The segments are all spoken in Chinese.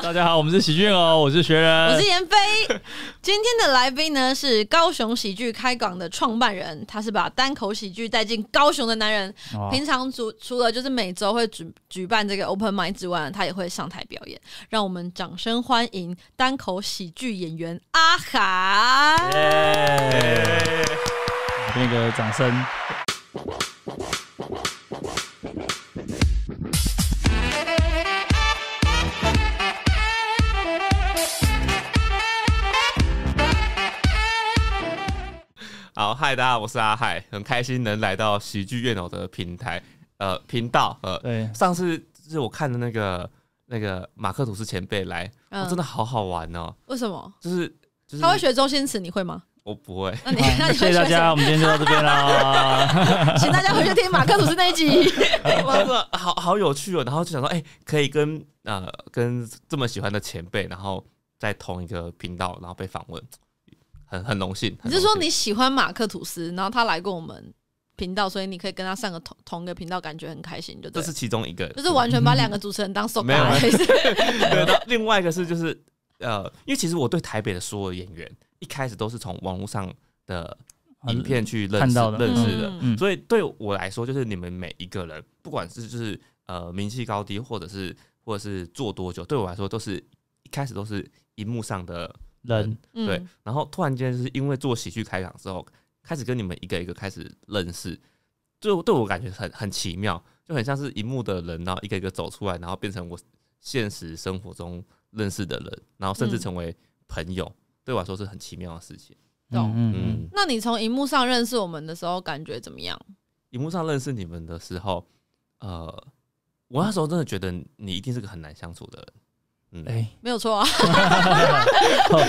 大家好，我们是喜剧哦，我是学人，我是严飞。今天的来宾呢是高雄喜剧开港的创办人，他是把单口喜剧带进高雄的男人。平常除除了就是每周会举举办这个 open m i d 之外，他也会上台表演。让我们掌声欢迎单口喜剧演员阿海。那个掌声。好，嗨，大家好，我是阿海，很开心能来到喜剧院偶的平台，呃，频道，呃，对，上次是我看的那个那个马克吐斯前辈来，真的好好玩哦。为什么？就是就是他会学周星驰，你会吗？我不会。那你那谢谢大家，我们今天就到这边啦，请大家回去听马克吐斯那一集，哇，好好有趣哦。然后就想说，哎，可以跟呃跟这么喜欢的前辈，然后在同一个频道，然后被访问。很很荣幸。你是说你喜欢马克吐斯，然后他来过我们频道，所以你可以跟他上个同同一个频道，感觉很开心，就这是其中一个，就是完全把两个主持人当手 没有。对，另外一个是就是呃，因为其实我对台北的所有演员一开始都是从网络上的影片去认识认识的，所以对我来说，就是你们每一个人，不管是就是呃名气高低，或者是或者是做多久，对我来说都是一开始都是荧幕上的。人对，然后突然间就是因为做喜剧开场之后，开始跟你们一个一个开始认识，就对我感觉很很奇妙，就很像是荧幕的人，然后一个一个走出来，然后变成我现实生活中认识的人，然后甚至成为朋友，对我来说是很奇妙的事情。懂，嗯，那你从荧幕上认识我们的时候感觉怎么样？荧幕上认识你们的时候，呃，我那时候真的觉得你一定是个很难相处的人。嗯，哎，没有错啊，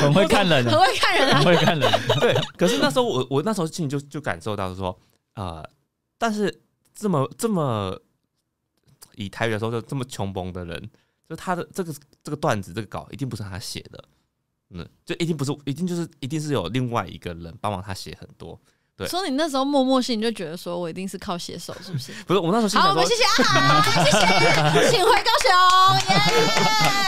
很会看人，很会看人，很会看人。对，可是那时候我我那时候心里就就感受到说，呃，但是这么这么以台语来说就这么穷崩的人，就他的这个这个段子这个稿一定不是他写的，嗯，就一定不是，一定就是一定是有另外一个人帮忙他写很多。说你那时候默默心，你就觉得说我一定是靠写手，是不是？不是，我那时候好，我们谢谢 阿海，谢谢，请回高雄。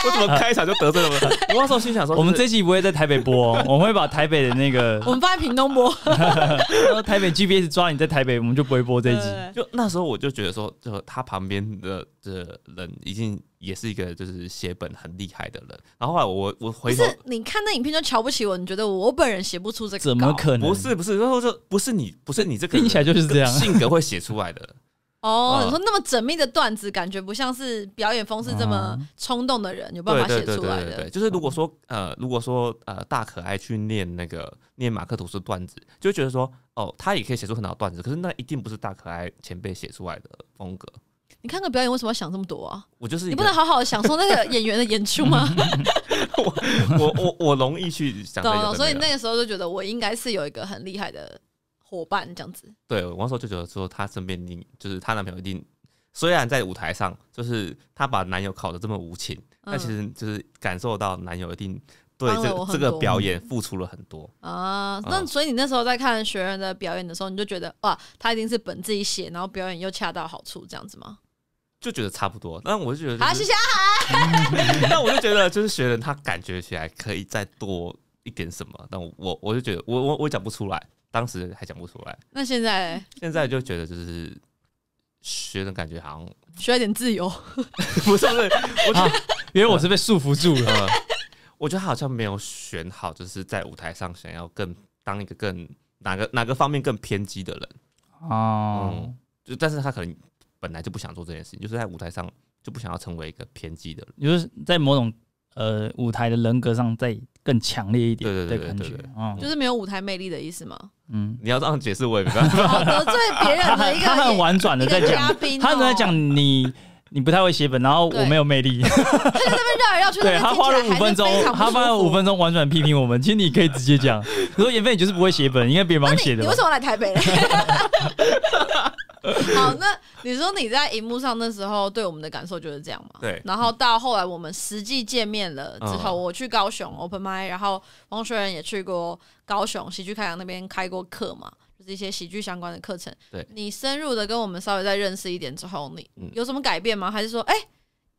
我怎么开场就得罪了？我那时候心想说，我们这期不会在台北播，我们会把台北的那个，我们放在屏东播。然后台北 GPS 抓你在台北，我们就不会播这一集。就那时候我就觉得说，就他旁边的这人已经。也是一个就是写本很厉害的人，然后后来我我回头，你看那影片就瞧不起我，你觉得我本人写不出这个？怎么可能？不是不是，然后说不是你，不是你这个听起来就是这样性格会写出来的。哦，你说那么缜密的段子，感觉不像是表演风是这么冲动的人有办法写出来的。对就是如果说呃，如果说呃大可爱去念那个念马克吐斯段子，就觉得说哦，他也可以写出很好段子，可是那一定不是大可爱前辈写出来的风格。你看个表演为什么要想这么多啊？我就是你不能好好的享受那个演员的演出吗？我我我我容易去想，所以那个时候就觉得我应该是有一个很厉害的伙伴这样子。对，我那时候就觉得说她身边一定就是她男朋友一定，虽然在舞台上就是她把男友考的这么无情，但其实就是感受到男友一定对这这个表演付出了很多啊。那所以你那时候在看学员的表演的时候，你就觉得哇，他一定是本自己写，然后表演又恰到好处这样子吗？就觉得差不多，但我就觉得好，谢谢阿海。但我就觉得，就是学人他感觉起来可以再多一点什么，但我我就觉得，我我我讲不出来，当时还讲不出来。那现在现在就觉得，就是学人感觉好像需要一点自由。不是不是，我觉得因为我是被束缚住了。我觉得他好像没有选好，就是在舞台上想要更当一个更哪个哪个方面更偏激的人哦。就但是他可能。本来就不想做这件事情，就是在舞台上就不想要成为一个偏激的人，就是在某种呃舞台的人格上再更强烈一点的感觉，嗯，就是没有舞台魅力的意思吗？嗯，你要这样解释我也没办法。得罪别人的一个，他很婉转的在讲，他在讲你你不太会写本，然后我没有魅力，他在那边绕来绕去，对他花了五分钟，他花了五分钟婉转批评我们，其实你可以直接讲，你说严飞你就是不会写本，应该别人帮你写的，你为什么来台北？好，那你说你在荧幕上那时候对我们的感受就是这样嘛？对。然后到后来我们实际见面了之后，我去高雄 Open m i 然后汪学仁也去过高雄喜剧开讲那边开过课嘛，就是一些喜剧相关的课程。对。你深入的跟我们稍微再认识一点之后，你有什么改变吗？还是说，哎，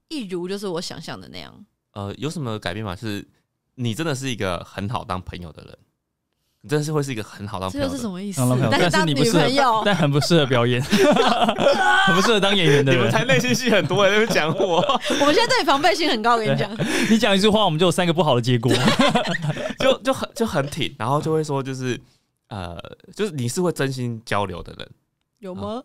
一如就是我想象的那样？呃，有什么改变吗？是你真的是一个很好当朋友的人。你真的是会是一个很好的朋友，这是什么意思？但是你不适合，但很不适合表演，很不适合当演员的人。你们才内心戏很多，在那边讲我。我们现在对你防备心很高，我跟你讲。你讲一句话，我们就有三个不好的结果，就就很就很挺，然后就会说，就是呃，就是你是会真心交流的人，有吗？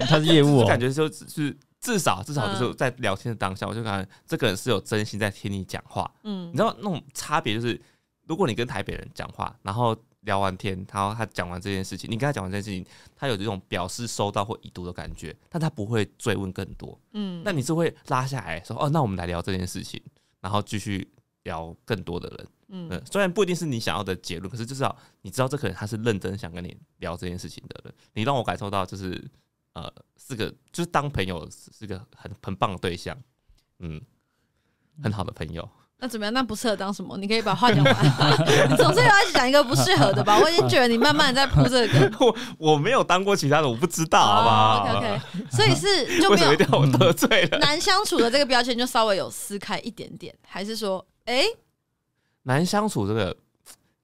他是业务，感觉就是至少至少就是在聊天的当下，我就感觉这个人是有真心在听你讲话。嗯，你知道那种差别就是，如果你跟台北人讲话，然后。聊完天，然后他讲完这件事情，你跟他讲完这件事情，他有这种表示收到或已读的感觉，但他不会追问更多。嗯，那你是会拉下来说，哦，那我们来聊这件事情，然后继续聊更多的人。嗯，虽然不一定是你想要的结论，可是至少你知道这可能他是认真想跟你聊这件事情的人。你让我感受到就是呃，是个就是当朋友是个很很棒的对象，嗯，很好的朋友。那怎么样？那不适合当什么？你可以把话讲完。你总是要讲一个不适合的吧？我已经觉得你慢慢在铺这个。我我没有当过其他的，我不知道，好不好？OK OK。所以是就没有 我得罪了。难相处的这个标签就稍微有撕开一点点，还是说，哎，难相处这个，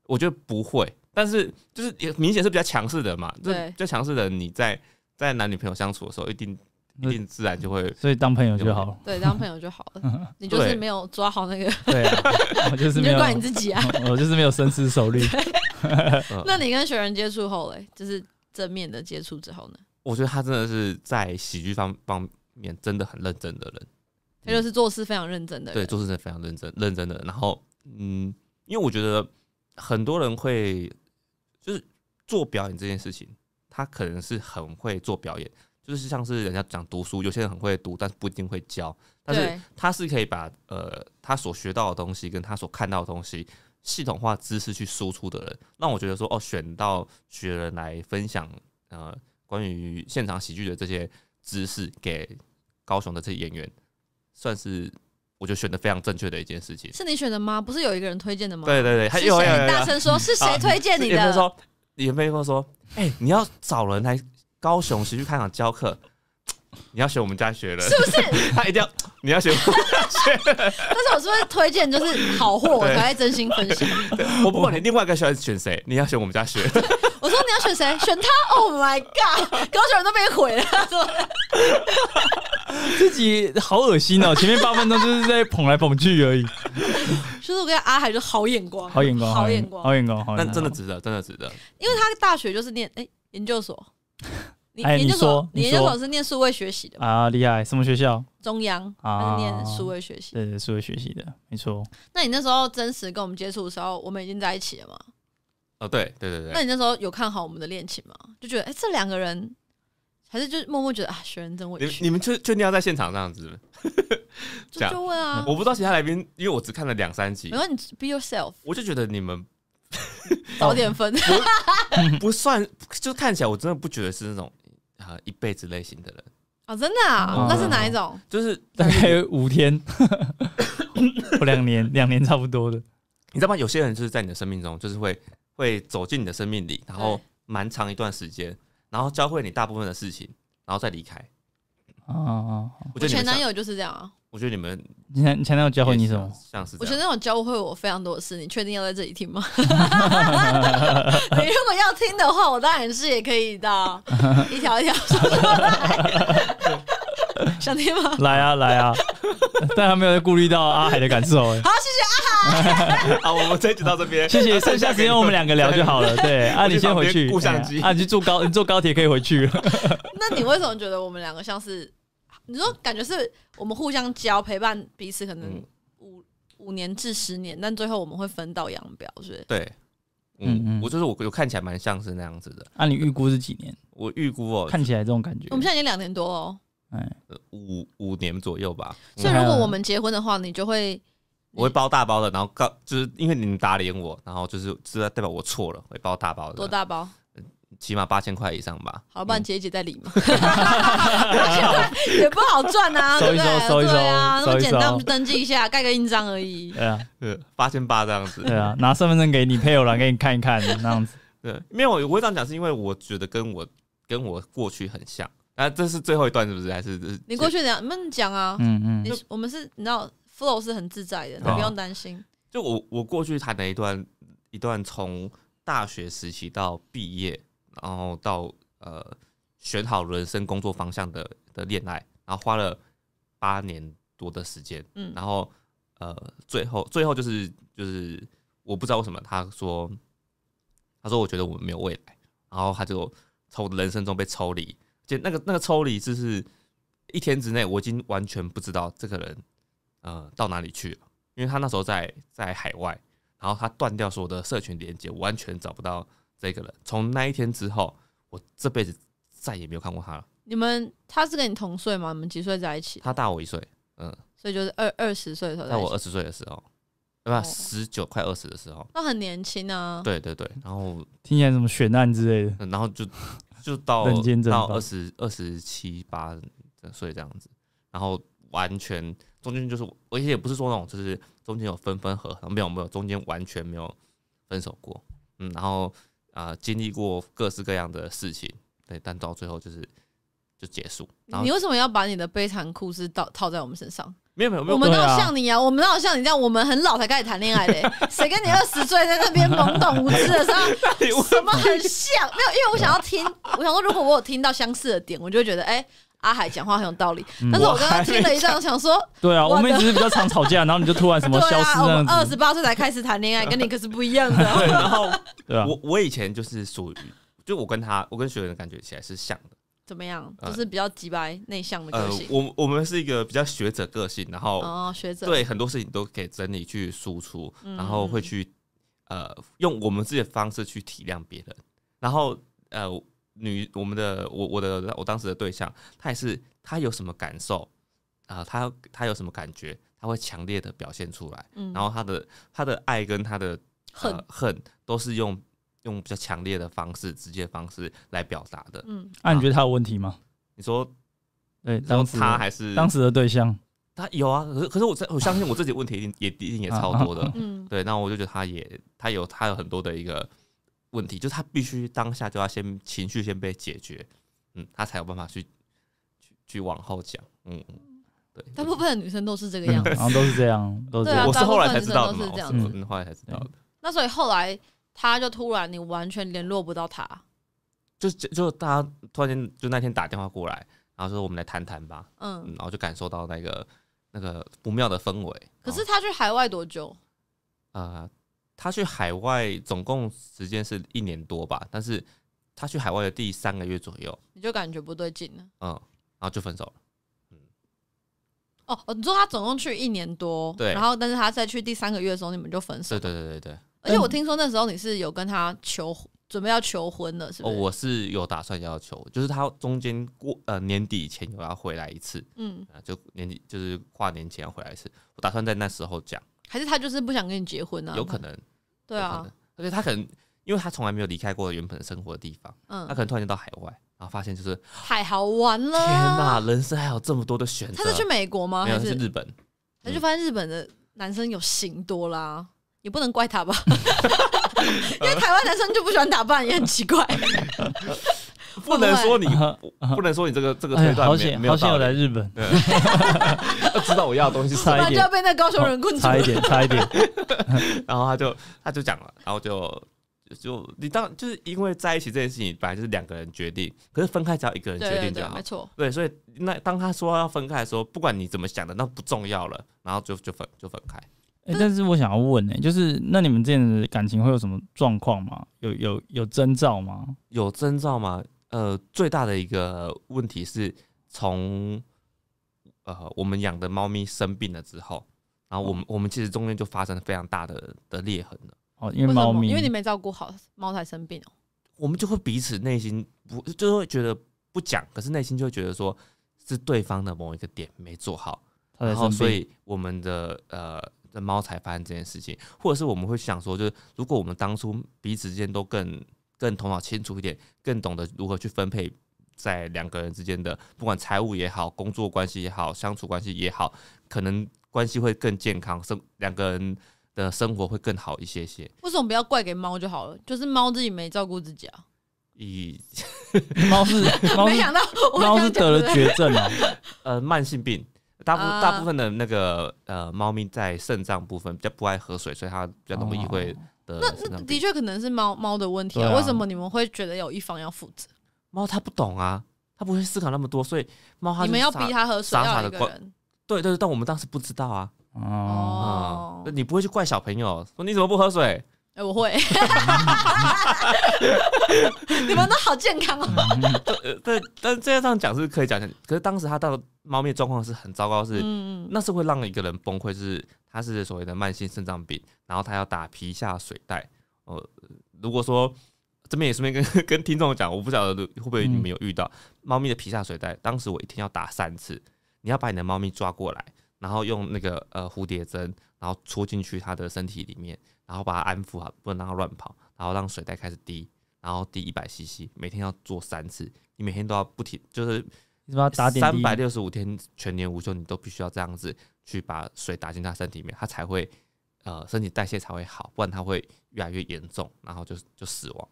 我觉得不会，但是就是也明显是比较强势的嘛。对，较强势的你在在男女朋友相处的时候一定。一定自然就会，所以当朋友就好了。对，当朋友就好了。你就是没有抓好那个。对啊，我就是没有。怪你自己啊！我就是没有深思熟虑。那你跟学人接触后嘞，就是正面的接触之后呢？我觉得他真的是在喜剧方方面真的很认真的人。他就是做事非常认真的。对，做事真的非常认真，认真的。然后，嗯，因为我觉得很多人会就是做表演这件事情，他可能是很会做表演。就是像是人家讲读书，有些人很会读，但是不一定会教。但是他是可以把呃他所学到的东西跟他所看到的东西系统化知识去输出的人，让我觉得说哦，选到学人来分享呃关于现场喜剧的这些知识给高雄的这些演员，算是我觉得选的非常正确的一件事情。是你选的吗？不是有一个人推荐的吗？对对对，是谁大声说是谁推荐你的？说，严飞说，哎，你要找人来。高雄喜剧开场教课，你要选我们家学了，是不是？他一定要，你要选我们家学。但是我是不是推荐就是好货，我才会真心分享。我不管你另外一个学员选谁，你要选我们家学。我说你要选谁？选他？Oh my god！高雄人都被毁了，自己好恶心哦！前面八分钟就是在捧来捧去而已。其实我跟阿海就好眼光，好眼光，好眼光，好眼光，但真的值得，真的值得。因为他大学就是念哎研究所。你研究所，你研究所是念数位学习的啊，厉害！什么学校？中央啊，念数位学习，对对，数位学习的，没错。那你那时候真实跟我们接触的时候，我们已经在一起了吗？哦，对对对对。那你那时候有看好我们的恋情吗？就觉得哎，这两个人，还是就默默觉得啊，学人真委屈。你你们确确定要在现场这样子？就就问啊！我不知道其他来宾，因为我只看了两三集。没有，你 be yourself。我就觉得你们 早点分，不算，就看起来我真的不觉得是那种。啊，一辈子类型的人哦，真的啊？那是哪一种？就是大概五天，或两年，两年差不多的。你知道吗？有些人就是在你的生命中，就是会会走进你的生命里，然后蛮长一段时间，然后教会你大部分的事情，然后再离开。哦，我前男友就是这样啊。我觉得你们，你前前男友教会你什么？像是我前男友教会我非常多的事。你确定要在这里听吗？你如果要听的话，我当然是也可以的，一条一条说出来。想听吗？来啊来啊！但还没有顾虑到阿海的感受。好，谢谢阿海。好，我们这集到这边，谢谢。剩下时间我们两个聊就好了。对，啊，你先回去。顾相机。啊，你坐高，你坐高铁可以回去。那你为什么觉得我们两个像是？你说感觉是我们互相教陪伴彼此，可能五五年至十年，但最后我们会分道扬镳，是不是？对，嗯嗯，我就是我，我看起来蛮像是那样子的。那你预估是几年？我预估哦，看起来这种感觉，我们现在已经两年多哦，哎，五五年左右吧。所以如果我们结婚的话，你就会，我会包大包的，然后告，就是因为你们打脸我，然后就是是代表我错了，会包大包的，多大包？起码八千块以上吧。好，不然姐姐在理嘛。也不好赚啊，对不对？对啊，那么简单，我们登记一下，盖个印章而已。对 啊，对，八千八这样子。对啊，拿身份证给你配偶栏给你看一看，那样子。对，没有，我会这样讲，是因为我觉得跟我跟我过去很像。啊，这是最后一段是不是？还是你过去讲，你们讲啊。嗯嗯。我们是，你知道 flow 是很自在的，你不用担心。就我我过去谈的一段一段从大学时期到毕业，然后到呃选好人生工作方向的的恋爱，然后花了八年多的时间，嗯，然后呃最后最后就是就是我不知道为什么他说他说我觉得我们没有未来，然后他就从人生中被抽离，就那个那个抽离就是一天之内我已经完全不知道这个人呃到哪里去了。因为他那时候在在海外，然后他断掉所有的社群连接，完全找不到这个人。从那一天之后，我这辈子再也没有看过他了。你们他是跟你同岁吗？你们几岁在一起？他大我一岁，嗯，所以就是二二十岁的时候。在我二十岁的时候，对吧？十九快二十的时候，那很年轻啊。对对对，然后 听起来什么悬案之类的，然后就就到到二十二十七八岁这样子，然后完全。中间就是，而且也不是说那种，就是中间有分分合合，没有没有，中间完全没有分手过，嗯，然后啊，经历过各式各样的事情，对，但到最后就是就结束。你为什么要把你的悲惨故事套套在我们身上？没有没有没有，我们都像你啊，我们都像你这样，我们很老才开始谈恋爱的，谁跟你二十岁在那边懵懂无知的时候，什么很像？没有，因为我想要听，我想说，如果我有听到相似的点，我就会觉得，哎。阿海讲话很有道理，但是我刚刚听了一下，我，想说，对啊，我们一直是比较常吵架，然后你就突然什么 消失了。二十八岁才开始谈恋爱，跟你可是不一样的。对，然后对啊，我我以前就是属于，就我跟他，我跟学员的感觉起来是像的。怎么样？就是比较直白内向的个性。我我们是一个比较学者个性，然后哦，学者对很多事情都可以整理去输出，然后会去呃用我们自己的方式去体谅别人，然后呃。女，我们的我我的我当时的对象，她也是她有什么感受啊？他他有什么感觉？她会强烈的表现出来。嗯，然后她的她的爱跟她的恨恨都是用用比较强烈的方式、直接方式来表达的。嗯，那你觉得她有问题吗？你说，对，当时她还是当时的对象，他有啊。可是可是我我相信我自己问题一定也一定也超多的。嗯，对，那我就觉得他也他有他有很多的一个。问题就是他必须当下就要先情绪先被解决，嗯，他才有办法去去去往后讲，嗯嗯，对，大部分的女生都是这个样子，然后都是这样，都是我是后来才知道的，是这样子，后来才知道的。那所以后来他就突然你完全联络不到他，就就大家突然间就那天打电话过来，然后说我们来谈谈吧，嗯，然后就感受到那个那个不妙的氛围。可是他去海外多久？啊。他去海外总共时间是一年多吧，但是他去海外的第三个月左右，你就感觉不对劲了，嗯，然后就分手了，嗯，哦哦，你说他总共去一年多，对，然后但是他在去第三个月的时候，你们就分手，对对对对对，而且我听说那时候你是有跟他求，准备要求婚的，是不？哦，我是有打算要求，就是他中间过呃年底前有要回来一次，嗯，啊，就年底就是跨年前要回来一次，我打算在那时候讲。还是他就是不想跟你结婚呢？有可能，对啊，而且他可能，因为他从来没有离开过原本生活的地方，嗯，他可能突然间到海外，然后发现就是太好玩了，天哪，人生还有这么多的选择。他是去美国吗？还是日本？他就发现日本的男生有型多啦，也不能怪他吧，因为台湾男生就不喜欢打扮，也很奇怪。不能说你，不能说你这个这个推断没有好险有来日本，知道我要的东西差一点，就要被那高雄人困住，差一点，差一点。然后他就他就讲了，然后就就你当就是因为在一起这件事情本来就是两个人决定，可是分开只要一个人决定就好，没错。对，所以那当他说要分开的时候，不管你怎么想的，那不重要了，然后就就分就分开。哎，但是我想要问呢，就是那你们之间的感情会有什么状况吗？有有有征兆吗？有征兆吗？呃，最大的一个问题是从呃我们养的猫咪生病了之后，然后我们我们其实中间就发生了非常大的的裂痕了。哦，因为猫咪，因为你没照顾好猫才生病哦。我们就会彼此内心不就会觉得不讲，可是内心就会觉得说是对方的某一个点没做好，然后所以我们的呃的猫才发生这件事情，或者是我们会想说，就是如果我们当初彼此之间都更。更头脑清楚一点，更懂得如何去分配在两个人之间的，不管财务也好，工作关系也好，相处关系也好，可能关系会更健康，生两个人的生活会更好一些些。为什么不要怪给猫就好了？就是猫自己没照顾自己啊。咦，猫是猫，没想到猫是得了绝症啊，呃，慢性病。大部大部分的那个呃猫咪在肾脏部分比较不爱喝水，所以它比较容易会得。那那的确可能是猫猫的问题啊？为什么你们会觉得有一方要负责？猫它不懂啊，它不会思考那么多，所以猫它你们要逼它喝水，傻傻的怪。对对，但我们当时不知道啊。哦，你不会去怪小朋友说你怎么不喝水？哎，我会。你们都好健康哦。对，但这样讲是可以讲讲。可是当时他到猫咪状况是很糟糕，是那是会让一个人崩溃，是他是所谓的慢性肾脏病，然后他要打皮下水袋。呃，如果说这边也顺便跟 跟听众讲，我不晓得会不会你们有遇到猫咪的皮下水袋，当时我一天要打三次，你要把你的猫咪抓过来。然后用那个呃蝴蝶针，然后戳进去它的身体里面，然后把它安抚好，不能让它乱跑，然后让水袋开始滴，然后滴一百 CC，每天要做三次，你每天都要不停，就是你要打三百六十五天全年无休，你都必须要这样子去把水打进它身体里面，它才会呃身体代谢才会好，不然它会越来越严重，然后就就死亡。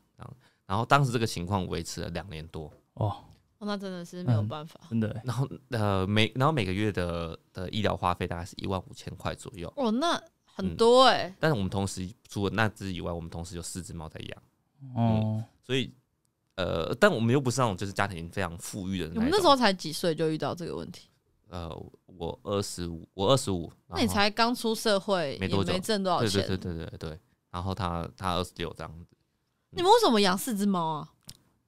然后当时这个情况维持了两年多哦。那真的是没有办法，真的。然后呃每然后每个月的的医疗花费大概是一万五千块左右。哦，那很多哎。但是我们同时除了那只以外，我们同时有四只猫在养。哦。所以呃，但我们又不是那种就是家庭非常富裕的。你们那时候才几岁就遇到这个问题？呃，我二十五，我二十五。那你才刚出社会，没多久，没挣多少钱。对对对对对对。然后他他二十六这样子。你们为什么养四只猫啊？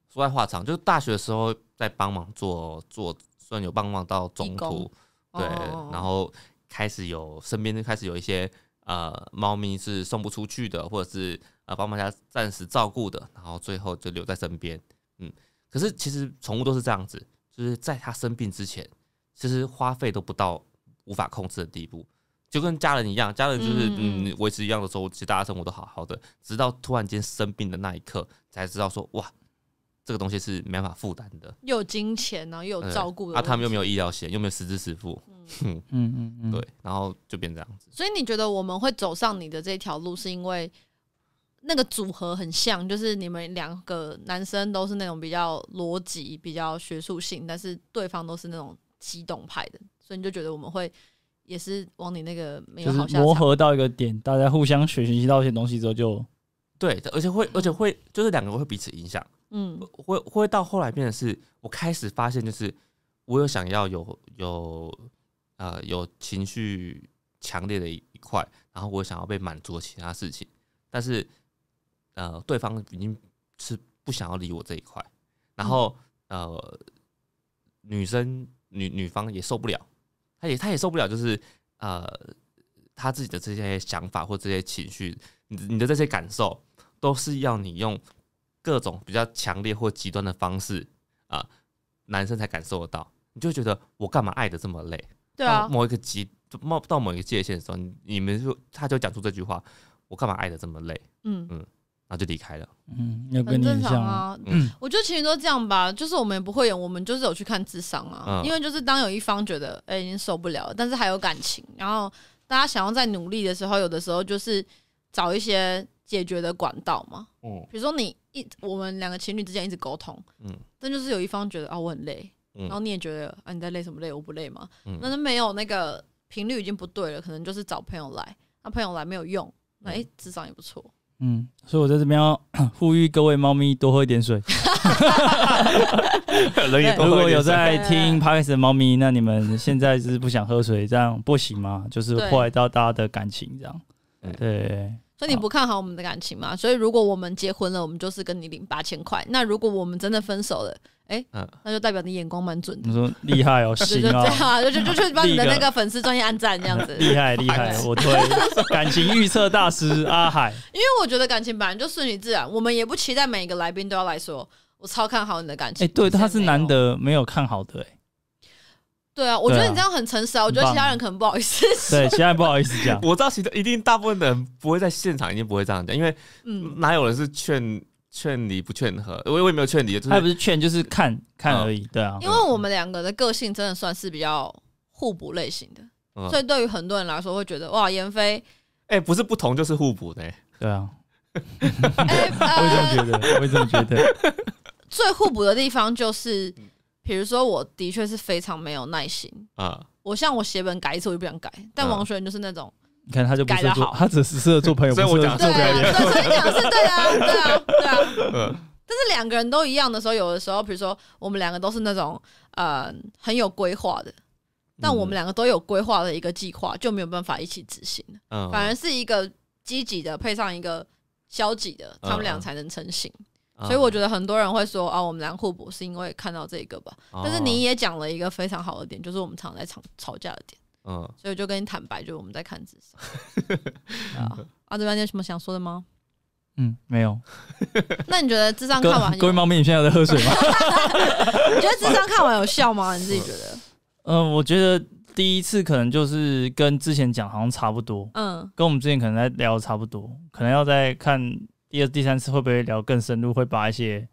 说来话长，就是大学的时候。在帮忙做做，算有帮忙到中途，对，然后开始有身边就开始有一些呃猫咪是送不出去的，或者是呃帮忙家暂时照顾的，然后最后就留在身边，嗯，可是其实宠物都是这样子，就是在它生病之前，其实花费都不到无法控制的地步，就跟家人一样，家人就是嗯维持一样的时候，其实大家生活都好好的，直到突然间生病的那一刻，才知道说哇。这个东西是没办法负担的，又有金钱然后，又有照顾，啊，他们又没有医疗险，又没有实支实付，嗯。嗯嗯，对，然后就变这样子。所以你觉得我们会走上你的这条路，是因为那个组合很像，就是你们两个男生都是那种比较逻辑、比较学术性，但是对方都是那种激动派的，所以你就觉得我们会也是往你那个没有好磨合到一个点，大家互相学习到一些东西之后，就对，而且会，而且会，就是两个人会彼此影响。嗯，会会到后来变的是，我开始发现，就是我有想要有有呃有情绪强烈的一一块，然后我想要被满足其他事情，但是呃对方已经是不想要理我这一块，然后呃女生女女方也受不了，她也她也受不了，就是呃她自己的这些想法或这些情绪，你你的这些感受都是要你用。各种比较强烈或极端的方式啊，男生才感受得到。你就觉得我干嘛爱的这么累？对啊，某一个极冒到某一个界限的时候，你们就他就讲出这句话：我干嘛爱的这么累？嗯嗯，然后就离开了。嗯，很正常啊。嗯，我觉得情侣都这样吧，就是我们也不会演，我们就是有去看智商啊。因为就是当有一方觉得哎已经受不了，但是还有感情，然后大家想要再努力的时候，有的时候就是找一些解决的管道嘛。嗯，比如说你。我们两个情侣之间一直沟通，嗯，但就是有一方觉得啊我很累，然后你也觉得啊你在累什么累？我不累吗？那是没有那个频率已经不对了，可能就是找朋友来，那朋友来没有用，那哎智商也不错，嗯，所以我在这边要 呼吁各位猫咪多喝一点水。如果有在听 p a r k 的猫咪，那你们现在是不想喝水，这样不行吗？就是破坏到大家的感情，这样，对。所以你不看好我们的感情吗？所以如果我们结婚了，我们就是跟你领八千块。那如果我们真的分手了，哎，那就代表你眼光蛮准的。你说厉害哦，行啊，就就就就帮你的 那个粉丝专业按赞这样子。厉 害厉害，我推感情预测大师阿海。因为我觉得感情本来就顺其自然，我们也不期待每一个来宾都要来说我超看好你的感情。哎，对，他是难得没有看好的哎。对啊，我觉得你这样很诚实啊。我觉得其他人可能不好意思。对，其他人不好意思讲。我知道，其实一定大部分的人不会在现场，一定不会这样讲，因为哪有人是劝劝离不劝和？我我也没有劝你，他不是劝，就是看看而已。对啊，因为我们两个的个性真的算是比较互补类型的，所以对于很多人来说会觉得哇，妍飞，哎，不是不同就是互补的。对啊，我也这么觉得，我也这么觉得。最互补的地方就是。比如说，我的确是非常没有耐心啊。我像我写本改一次我就不想改，但王学仁就是那种，你看他就改的好，他只适合做朋友，所以我讲做表演，对，所以讲是对啊，对啊，对啊。但是两个人都一样的时候，有的时候，比如说我们两个都是那种呃很有规划的，但我们两个都有规划的一个计划，就没有办法一起执行。嗯，反而是一个积极的配上一个消极的，他们俩才能成型。所以我觉得很多人会说啊，我们俩互补是因为看到这个吧。但是你也讲了一个非常好的点，就是我们常在吵吵架的点。嗯，所以我就跟你坦白，就是我们在看智商。啊，阿这边有什么想说的吗？嗯，没有。那你觉得智商看完，各位猫咪，你现在在喝水吗？你觉得智商看完有效吗？你自己觉得？嗯，我觉得第一次可能就是跟之前讲好像差不多。嗯，跟我们之前可能在聊差不多，可能要再看第二、第三次会不会聊更深入，会把一些。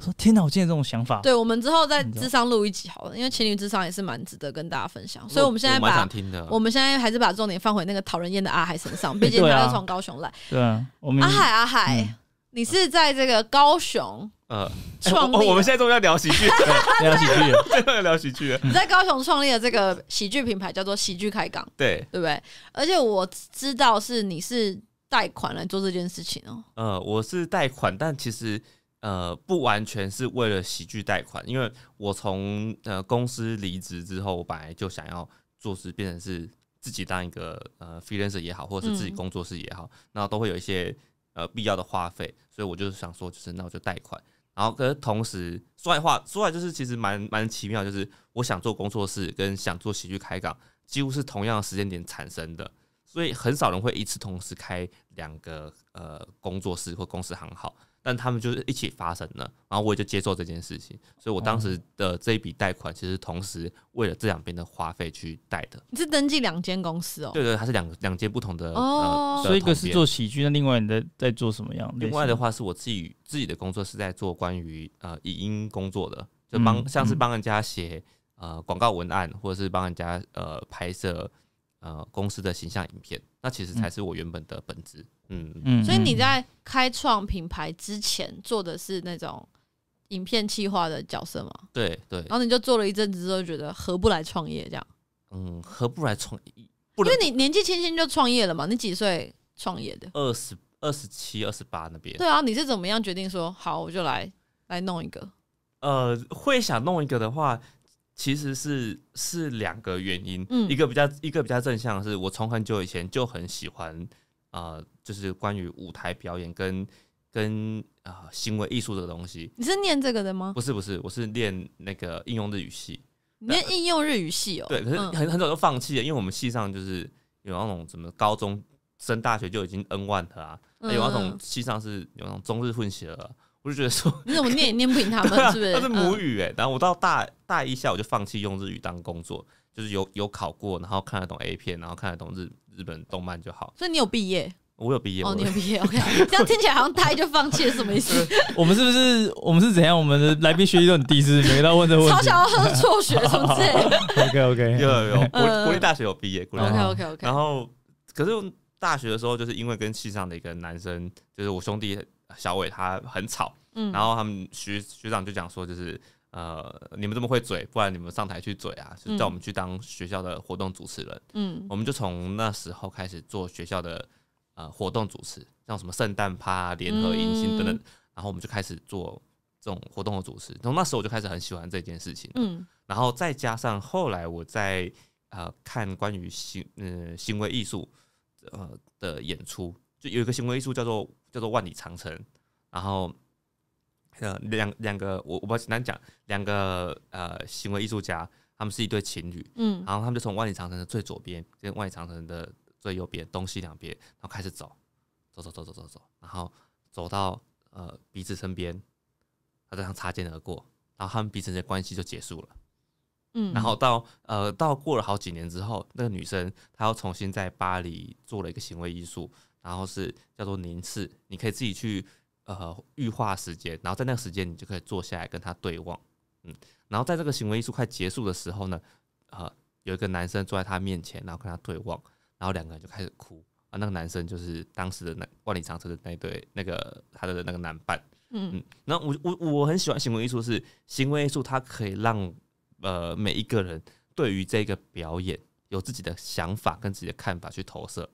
说天哪，我今天这种想法。对，我们之后在智商录一集好了，因为情侣智商也是蛮值得跟大家分享。所以我们现在把，我们现在还是把重点放回那个讨人厌的阿海身上，毕竟他是从高雄来。对啊，我们阿海阿海，你是在这个高雄呃创立？我们现在终于要聊喜剧，聊喜剧，真的聊喜剧。你在高雄创立的这个喜剧品牌叫做喜剧开港，对对不对？而且我知道是你是贷款来做这件事情哦。呃，我是贷款，但其实。呃，不完全是为了喜剧贷款，因为我从呃公司离职之后，我本来就想要做事，变成是自己当一个呃 freelancer 也好，或者是自己工作室也好，那都会有一些呃必要的花费，所以我就是想说，就是那我就贷款，然后可是同时说来话说来就是其实蛮蛮奇妙，就是我想做工作室跟想做喜剧开港，几乎是同样的时间点产生的，所以很少人会一次同时开两个呃工作室或公司行号。但他们就是一起发生了，然后我也就接受这件事情，所以我当时的这一笔贷款其实同时为了这两边的花费去贷的。你是登记两间公司哦？对对，它是两两间不同的哦。所以一个是做喜剧，那另外你在在做什么样？另外的话是我自己自己的工作是在做关于呃影音工作的，就帮像是帮人家写呃广告文案，或者是帮人家呃拍摄呃公司的形象影片，那其实才是我原本的本质。嗯嗯，所以你在开创品牌之前做的是那种影片企划的角色吗？对对，然后你就做了一阵子之后，觉得合不来创业这样？嗯，合不来创业？因为你年纪轻轻就创业了嘛，你几岁创业的？二十二十七、二十八那边。对啊，你是怎么样决定说好我就来来弄一个？呃，会想弄一个的话，其实是是两个原因，嗯，一个比较一个比较正向，是我从很久以前就很喜欢。啊，就是关于舞台表演跟跟啊行为艺术这个东西。你是念这个的吗？不是不是，我是念那个应用日语系。念应用日语系哦。对，可是很很早就放弃了，因为我们系上就是有那种什么高中升大学就已经 N one 的啊，有那种系上是有那种中日混血的，我就觉得说 你怎么念也念不赢他们，是不是？他是母语哎，然后我到大大一下我就放弃用日语当工作，就是有有考过，然后看得懂 A 片，然后看得懂日。日本动漫就好，所以你有毕业？我有毕业哦，你有毕业，OK。这样听起来好像大一就放弃了，什么意思？我们是不是我们是怎样？我们的来宾学习都很低，是每个都问这个问题。超想要喝辍学什么之类的。OK OK，有有有，国国立大学有毕业。OK OK OK。然后，可是大学的时候，就是因为跟系上的一个男生，就是我兄弟小伟，他很吵。嗯。然后他们学学长就讲说，就是。呃，你们这么会嘴，不然你们上台去嘴啊，就叫我们去当学校的活动主持人。嗯，我们就从那时候开始做学校的呃活动主持，像什么圣诞趴、联合迎新等等，然后我们就开始做这种活动的主持。从那时候我就开始很喜欢这件事情。嗯，然后再加上后来我在呃看关于行呃行为艺术呃的演出，就有一个行为艺术叫做叫做万里长城，然后。呃，两两个我我不简单讲，两个呃行为艺术家，他们是一对情侣，嗯，然后他们就从万里长城的最左边跟万里长城的最右边东西两边，然后开始走，走走走走走走，然后走到呃彼此身边，他这样擦肩而过，然后他们彼此的关系就结束了，嗯，然后到呃到过了好几年之后，那个女生她又重新在巴黎做了一个行为艺术，然后是叫做凝视，你可以自己去。呃，预化时间，然后在那个时间，你就可以坐下来跟他对望，嗯，然后在这个行为艺术快结束的时候呢，呃，有一个男生坐在他面前，然后跟他对望，然后两个人就开始哭，啊，那个男生就是当时的那万里长城的那对那个他的那个男伴，嗯嗯，那我我我很喜欢行为艺术，是行为艺术，它可以让呃每一个人对于这个表演有自己的想法跟自己的看法去投射。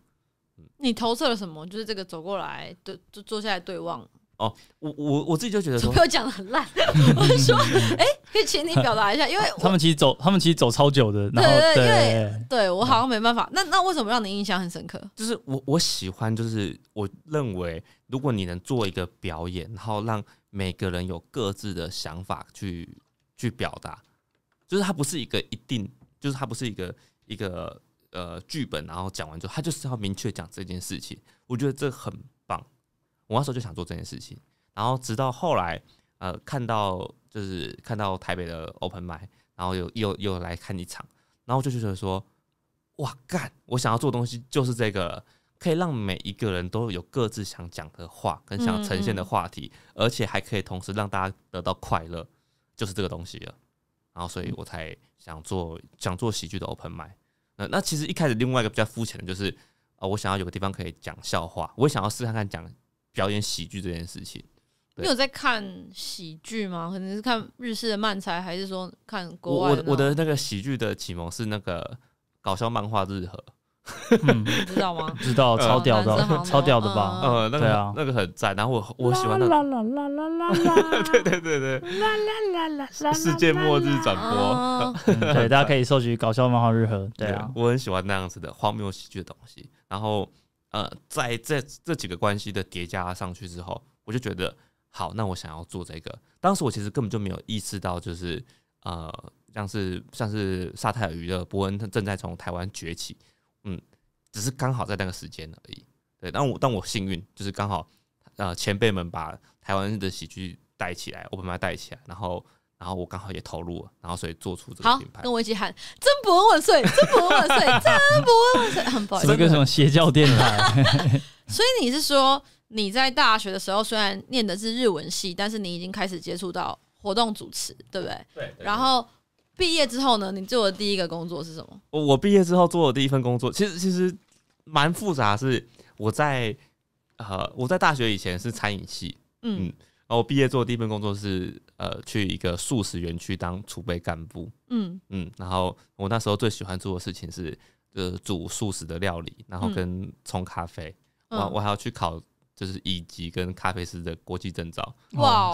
你投射了什么？就是这个走过来，对，就坐下来对望。哦，我我我自己就觉得说，朋友讲的很烂。我说，哎，可以请你表达一下，因为 他们其实走，他们其实走超久的。对对对，因为对我好像没办法。那那为什么让你印象很深刻？就是我我喜欢，就是我认为，如果你能做一个表演，然后让每个人有各自的想法去去表达，就是它不是一个一定，就是它不是一个一个呃剧本，然后讲完之后，他就是要明确讲这件事情。我觉得这很棒。我那时候就想做这件事情，然后直到后来，呃，看到就是看到台北的 Open m i 然后又又又来看一场，然后我就觉得说，哇干！我想要做东西就是这个，可以让每一个人都有各自想讲的话跟想呈现的话题，而且还可以同时让大家得到快乐，就是这个东西了。然后所以我才想做想做喜剧的 Open m i 呃，那其实一开始另外一个比较肤浅的就是，呃，我想要有个地方可以讲笑话，我也想要试看看讲。表演喜剧这件事情，你有在看喜剧吗？可能是看日式的漫才，还是说看国外？我我的那个喜剧的启蒙是那个搞笑漫画日和，你知道吗？知道，超屌的，超屌的吧？呃，那个那个很赞。然后我我喜欢那啦啦啦啦啦啦，对对对对，啦啦啦啦，世界末日转播，对，大家可以搜集搞笑漫画日和。对啊，我很喜欢那样子的荒谬喜剧的东西。然后。呃，在这这几个关系的叠加上去之后，我就觉得好，那我想要做这个。当时我其实根本就没有意识到，就是呃，像是像是沙泰尔娱乐伯恩他正在从台湾崛起，嗯，只是刚好在那个时间而已。对，但我但我幸运，就是刚好呃前辈们把台湾的喜剧带起来，我把它带起来，然后。然后我刚好也投入了，然后所以做出这个品牌。跟我一起喊“真不万岁，真不万岁，真不万岁”，很不好意思。这个什么邪教电台？所以你是说你在大学的时候虽然念的是日文系，但是你已经开始接触到活动主持，对不对？对。然后毕业之后呢？你做的第一个工作是什么？我我毕业之后做的第一份工作，其实其实蛮复杂。是我在呃我在大学以前是餐饮系，嗯。然后我毕业做的第一份工作是，呃，去一个素食园区当储备干部。嗯嗯，然后我那时候最喜欢做的事情是，呃，煮素食的料理，然后跟冲咖啡。我我还要去考，就是乙级跟咖啡师的国际证照。哇！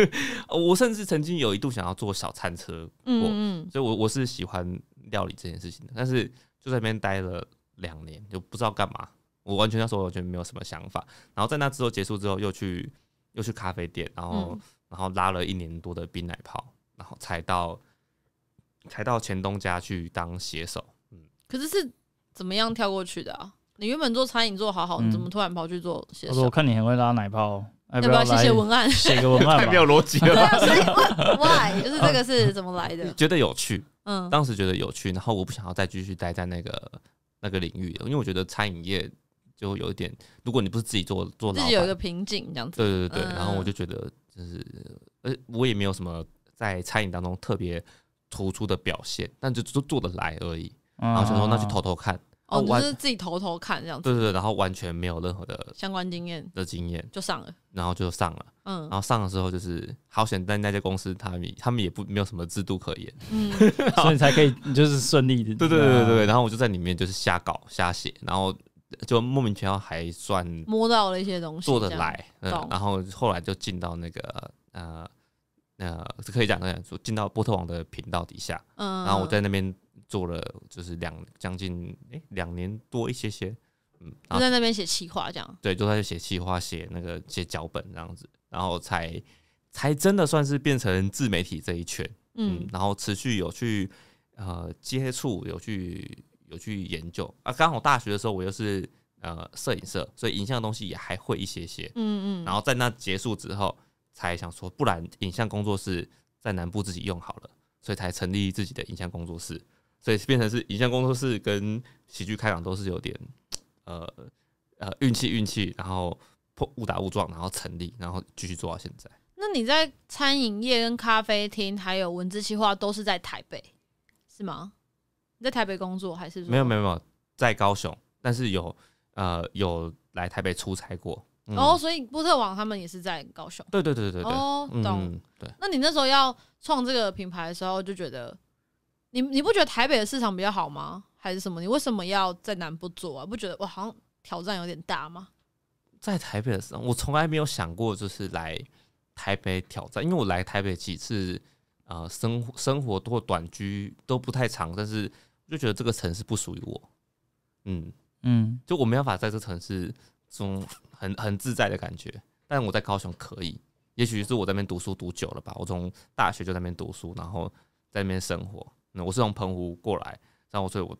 我甚至曾经有一度想要做小餐车。嗯嗯，所以我我是喜欢料理这件事情的。但是就在那边待了两年，就不知道干嘛。我完全那时候完全没有什么想法。然后在那之后结束之后，又去。又去咖啡店，然后然后拉了一年多的冰奶泡，然后才到才到前东家去当写手。嗯，可是是怎么样跳过去的啊？你原本做餐饮做好好，你怎么突然跑去做写手？我看你很会拉奶泡，要不要写写文案？写个文案太没有逻辑了。所以 why 就是这个是怎么来的？觉得有趣，嗯，当时觉得有趣，然后我不想要再继续待在那个那个领域，因为我觉得餐饮业。就有一点，如果你不是自己做做，自己有一个瓶颈这样子。对对对对，然后我就觉得，就是，呃，我也没有什么在餐饮当中特别突出的表现，但就做做得来而已。然后想说，那去偷偷看。哦，就是自己偷偷看这样子。对对对，然后完全没有任何的相关经验的经验就上了，然后就上了。嗯，然后上的时候就是好险，在那家公司，他们他们也不没有什么制度可言，嗯，所以才可以就是顺利的。对对对对对，然后我就在里面就是瞎搞瞎写，然后。就莫名其妙还算摸到了一些东西，做得来，嗯，然后后来就进到那个呃呃，可以讲这样说，进到波特王的频道底下，嗯，然后我在那边做了就是两将近哎两年多一些些，嗯，就在那边写企划这样，对，就在写企划，写那个写脚本这样子，然后才才真的算是变成自媒体这一圈，嗯，然后持续有去呃接触，有去。有去研究。啊，刚好大学的时候我又是呃摄影社，所以影像的东西也还会一些些，嗯嗯，然后在那结束之后，才想说，不然影像工作室在南部自己用好了，所以才成立自己的影像工作室，所以变成是影像工作室跟喜剧开港都是有点呃呃运气运气，然后破误打误撞，然后成立，然后继续做到现在。那你在餐饮业跟咖啡厅还有文字企划都是在台北是吗？你在台北工作还是没有没有没有在高雄，但是有呃有来台北出差过。哦，所以波特网他们也是在高雄。对对对对对。哦，懂。对。那你那时候要创这个品牌的时候，就觉得你你不觉得台北的市场比较好吗？还是什么？你为什么要在南部做啊？不觉得我，好像挑战有点大吗？在台北的时候，我从来没有想过就是来台北挑战，因为我来台北几次，呃，生生活或短居都不太长，但是就觉得这个城市不属于我。嗯嗯，就我没办法在这城市中很很自在的感觉，但我在高雄可以。也许是我在那边读书读久了吧，我从大学就在那边读书，然后在那边生活。那我是从澎湖过来，然后所以我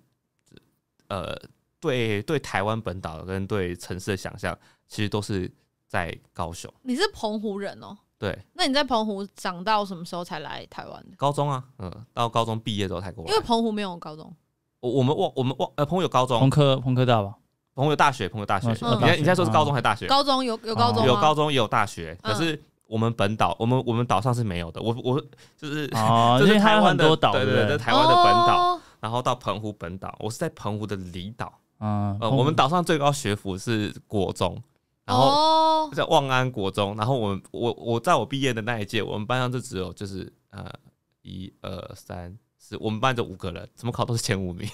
呃对对台湾本岛跟对城市的想象，其实都是在高雄。你是澎湖人哦？对。那你在澎湖长到什么时候才来台湾的？高中啊，嗯，到高中毕业之后才过来。因为澎湖没有高中。我我们我我们我呃澎湖有高中，澎科澎科大吧？澎湖有大学，澎湖大学。你你在说是高中还是大学？高中有有高中，有高中也有大学，可是。我们本岛，我们我们岛上是没有的。我我就是哦 就是台湾的岛，对对对，台湾的本岛，然后到澎湖本岛，我是在澎湖的离岛。嗯，呃，我们岛上最高学府是国中，然后在望安国中。然后我我我在我毕业的那一届，我们班上就只有就是呃一二三四，我们班就五个人，怎么考都是前五名。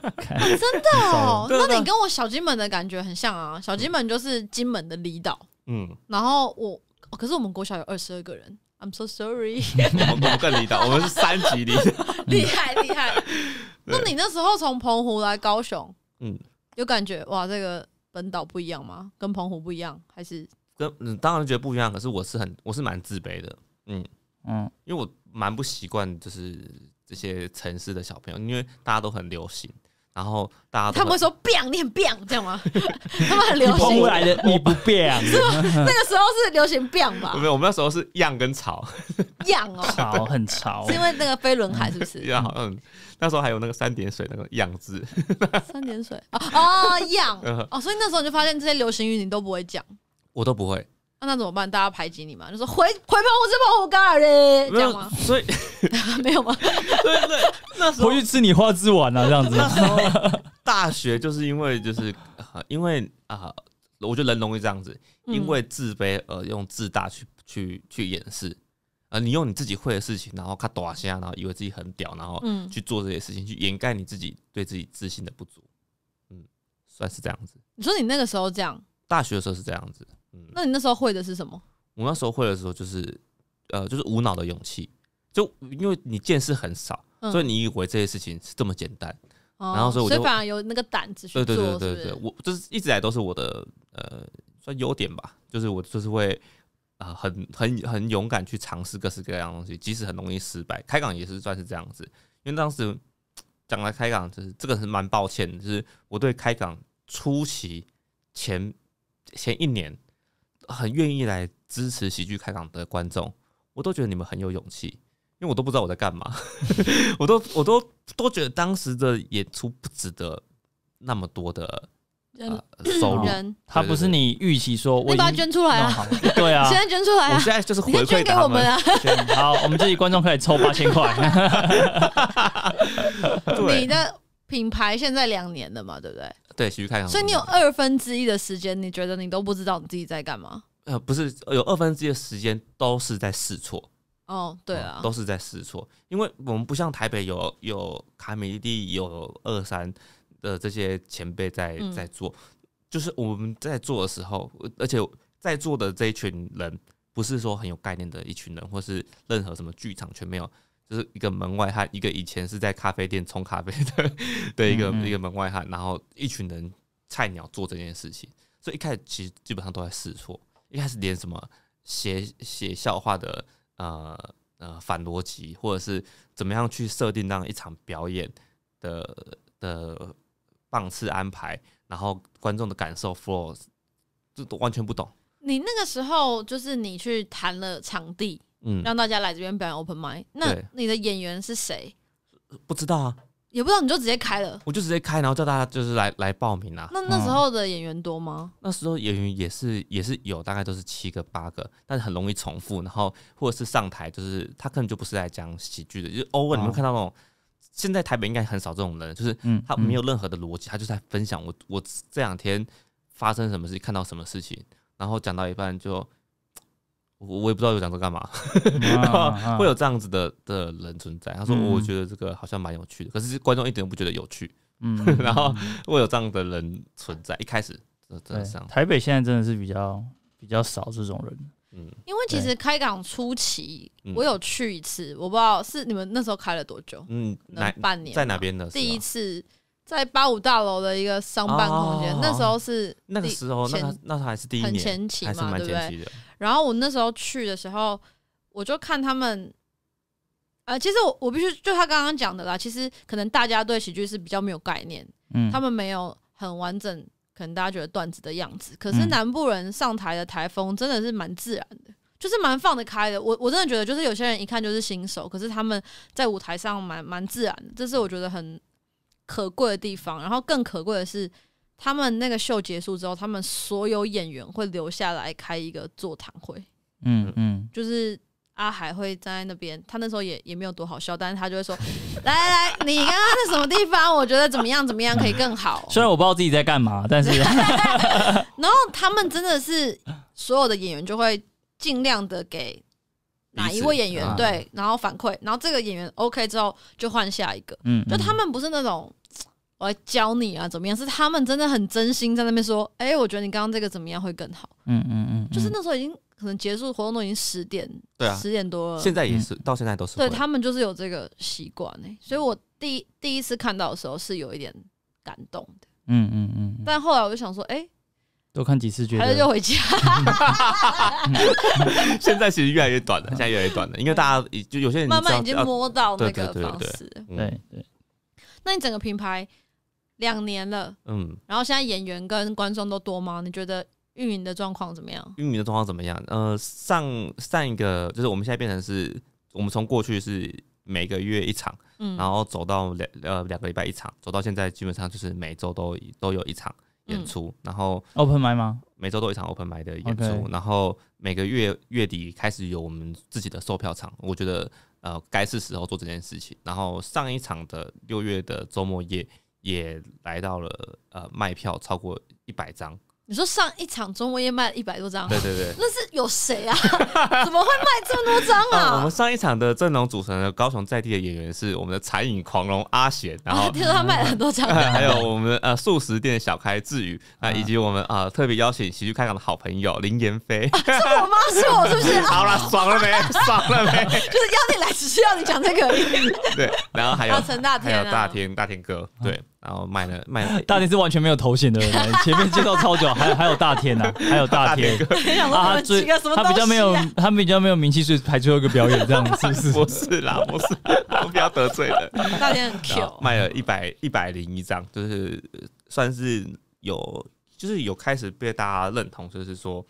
真的哦，那你跟我小金门的感觉很像啊。小金门就是金门的离岛，嗯，然后我。哦，可是我们国小有二十二个人，I'm so sorry。我们更离岛，我们是三级离岛，厉害厉害。那你那时候从澎湖来高雄，嗯，有感觉哇，这个本岛不一样吗？跟澎湖不一样，还是跟嗯，当然觉得不一样。可是我是很，我是蛮自卑的，嗯嗯，因为我蛮不习惯，就是这些城市的小朋友，因为大家都很流行。然后大家他们会说 “biang”，你很 biang，这样吗？他们很流行。来的 你不 biang，是吗？那个时候是流行 biang 吧？没有，我们那时候是样跟潮。样哦，潮很潮，是因为那个飞轮海是不是？样嗯，那时候还有那个三点水那个样字。三点水啊啊样哦，所以那时候你就发现这些流行语你都不会讲，我都不会。那那怎么办？大家排挤你嘛？就说回回澎湖吃澎湖咖喱，这样吗？所以 没有吗？对对，那时候回去吃你花枝丸啊，这样子。那时候大学就是因为就是因为啊，我觉得人容易这样子，因为自卑而用自大去去去掩饰啊。你用你自己会的事情，然后看短线，然后以为自己很屌，然后去做这些事情，去掩盖你自己对自己自信的不足。嗯，算是这样子。你说你那个时候这样，大学的时候是这样子。那你那时候会的是什么？我那时候会的时候就是，呃，就是无脑的勇气。就因为你见识很少，所以你以为这些事情是这么简单，然后所以我就反而有那个胆子去做。对对对对对，我就是一直来都是我的呃算优点吧，就是我就是会啊很很很勇敢去尝试各式各样的东西，即使很容易失败。开港也是算是这样子，因为当时讲来开港，就是这个是蛮抱歉，就是我对开港初期前前一年。很愿意来支持喜剧开港的观众，我都觉得你们很有勇气，因为我都不知道我在干嘛，我都我都都觉得当时的演出不值得那么多的收入。他不是你预期说，我把它捐出来啊，对啊，现在捐出来啊，我现在就是回馈给我们啊。好，我们这里观众可以抽八千块。你的品牌现在两年了嘛，对不对？对，喜剧开港，所以你有二分之一的时间，你觉得你都不知道你自己在干嘛？呃，不是，有二分之一的时间都是在试错。哦，对啊，都是在试错，因为我们不像台北有有卡米蒂、有二三的这些前辈在在做，就是我们在做的时候，而且在座的这一群人不是说很有概念的一群人，或是任何什么剧场全没有。就是一个门外汉，一个以前是在咖啡店冲咖啡的 的一个一个门外汉，然后一群人菜鸟做这件事情，所以一开始其实基本上都在试错，一开始连什么写写笑话的呃呃反逻辑，或者是怎么样去设定那样一场表演的的棒次安排，然后观众的感受 flow，这都完全不懂。你那个时候就是你去谈了场地。嗯，让大家来这边表演 open m i d 那你的演员是谁？不知道啊，也不知道，你就直接开了。我就直接开，然后叫大家就是来来报名啊。那那时候的演员多吗？那时候演员也是也是有，大概都是七个八个，但是很容易重复。然后或者是上台，就是他根本就不是来讲喜剧的，就是偶尔你们看到那种，现在台北应该很少这种人，就是他没有任何的逻辑，他就在分享我我这两天发生什么事情，看到什么事情，然后讲到一半就。我我也不知道有讲这干嘛，会有这样子的的人存在。他说我觉得这个好像蛮有趣的，可是观众一点都不觉得有趣。嗯，然后会有这样的人存在。一开始真的这样，台北现在真的是比较比较少这种人。嗯，因为其实开港初期我有去一次，我不知道是你们那时候开了多久。嗯，哪半年？在哪边的？第一次。在八五大楼的一个商办空间，那时候是那个时候，那那还是第一年，很前期嘛，对不对？然后我那时候去的时候，我就看他们，呃，其实我我必须就他刚刚讲的啦，其实可能大家对喜剧是比较没有概念，嗯，他们没有很完整，可能大家觉得段子的样子，可是南部人上台的台风真的是蛮自然的，就是蛮放得开的。我我真的觉得，就是有些人一看就是新手，可是他们在舞台上蛮蛮自然的，这是我觉得很。可贵的地方，然后更可贵的是，他们那个秀结束之后，他们所有演员会留下来开一个座谈会。嗯嗯，就是阿海会站在那边，他那时候也也没有多好笑，但是他就会说：“ 来来来，你刚刚在什么地方？我觉得怎么样怎么样可以更好。”虽然我不知道自己在干嘛，但是，然后他们真的是所有的演员就会尽量的给。哪一位演员对，然后反馈，然后这个演员 OK 之后就换下一个。嗯，就他们不是那种我来教你啊怎么样，是他们真的很真心在那边说，哎，我觉得你刚刚这个怎么样会更好。嗯嗯嗯，就是那时候已经可能结束活动都已经十点，对啊，十点多了。现在也是，到现在都是。对他们就是有这个习惯哎，所以我第第一次看到的时候是有一点感动的。嗯嗯嗯，但后来我就想说，哎。多看几次，觉得还是就回家。现在其实越来越短了，现在越来越短了，因为大家就有些人慢慢已经摸到那个方式。对对。那你整个品牌两年了，嗯，然后现在演员跟观众都多吗？你觉得运营的状况怎么样？运营的状况怎么样？呃，上上一个就是我们现在变成是，我们从过去是每个月一场，嗯，然后走到两呃两个礼拜一场，走到现在基本上就是每周都都有一场。演出，然后 open 麦吗？每周都有一场 open 麦的演出，然后每个月月底开始有我们自己的售票场。我觉得呃，该是时候做这件事情。然后上一场的六月的周末夜也来到了，呃，卖票超过一百张。你说上一场周末夜卖了一百多张，对对对，那是有谁啊？怎么会卖这么多张啊？我们上一场的阵容组成的高雄在地的演员是我们的残影狂龙阿贤，然后听说他卖了很多张，还有我们呃素食店小开志宇啊，以及我们啊特别邀请喜剧开港的好朋友林妍飞，是我吗？是我是不是？好了，爽了没？爽了没？就是邀你来，只需要你讲这个。对，然后还有陈大天，还有大天大天哥，对。然后卖了 卖了，大天是完全没有头衔的人，前面介绍超久，还还有大天呐，还有大天，啊，最他比较没有，他比较没有名气，所以排最后一个表演这样子，是不是？不是啦，不是，我不要得罪了。大天很 Q，卖了一百一百零一张，就是算是有，就是有开始被大家认同，就是说，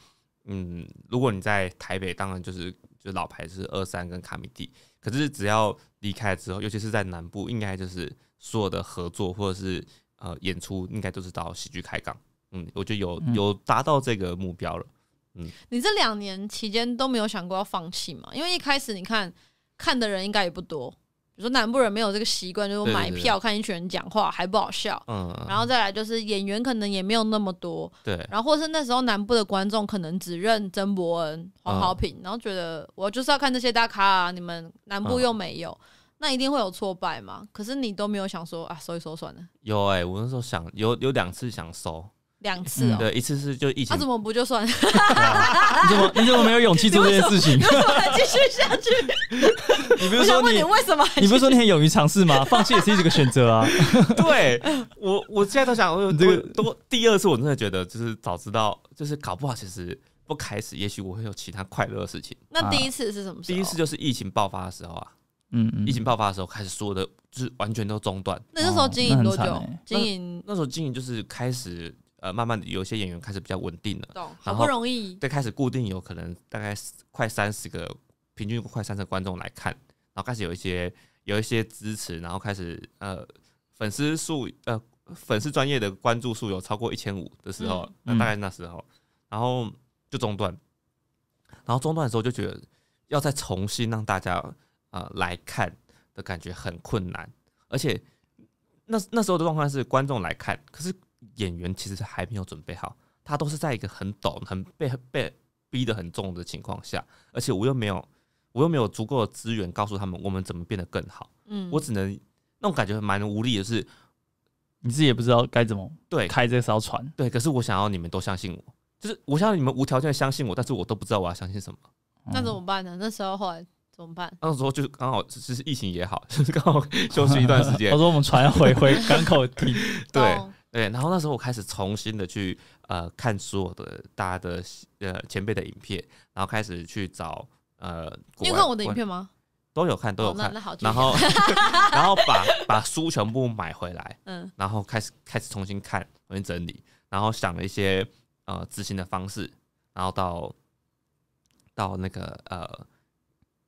嗯，如果你在台北，当然就是就老牌是二三跟卡米蒂，可是只要离开之后，尤其是在南部，应该就是。所有的合作或者是呃演出，应该都是到喜剧开港。嗯，我觉得有有达到这个目标了。嗯，你这两年期间都没有想过要放弃吗？因为一开始你看看的人应该也不多，比如说南部人没有这个习惯，就是买票看一群人讲话还不好笑。嗯，然后再来就是演员可能也没有那么多。对，然后或是那时候南部的观众可能只认曾伯恩、黄豪平，然后觉得我就是要看这些大咖啊，你们南部又没有。那一定会有挫败嘛？可是你都没有想说啊，收一收算了。有哎，我那时候想有有两次想收，两次哦。对，一次是就疫情，那怎么不就算？你怎么你怎么没有勇气做这件事情？继续下去。你不是说你为什么？你不是说你很勇于尝试吗？放弃也是一个选择啊。对我，我现在都想，我这个都第二次，我真的觉得就是早知道，就是搞不好其实不开始，也许我会有其他快乐的事情。那第一次是什么？第一次就是疫情爆发的时候啊。嗯，疫情爆发的时候开始所有的，就是完全都中断。那那时候经营多久？经营那时候经营就是开始呃，慢慢的有些演员开始比较稳定了，懂？好不容易，对，开始固定有可能大概快三十个，平均快三十观众来看，然后开始有一些有一些支持，然后开始呃粉丝数呃粉丝专业的关注数有超过一千五的时候，那大概那时候，然后就中断，然后中断的时候就觉得要再重新让大家。呃，来看的感觉很困难，而且那那时候的状况是观众来看，可是演员其实还没有准备好，他都是在一个很抖、很被被逼得很重的情况下，而且我又没有我又没有足够的资源告诉他们我们怎么变得更好，嗯，我只能那种感觉蛮无力的是，你自己也不知道该怎么对开这艘船，对，可是我想要你们都相信我，就是我想要你们无条件相信我，但是我都不知道我要相信什么，那怎么办呢？那时候后来。怎么办？那时候就刚好，就是疫情也好，就是刚好休息一段时间。我说我们船要回回港口停。对对，然后那时候我开始重新的去呃看所有的大家的呃前辈的影片，然后开始去找呃。你有看我的影片吗？都有看，都有看。然后 然后把把书全部买回来，嗯，然后开始开始重新看，重新整理，然后想了一些呃执行的方式，然后到到那个呃。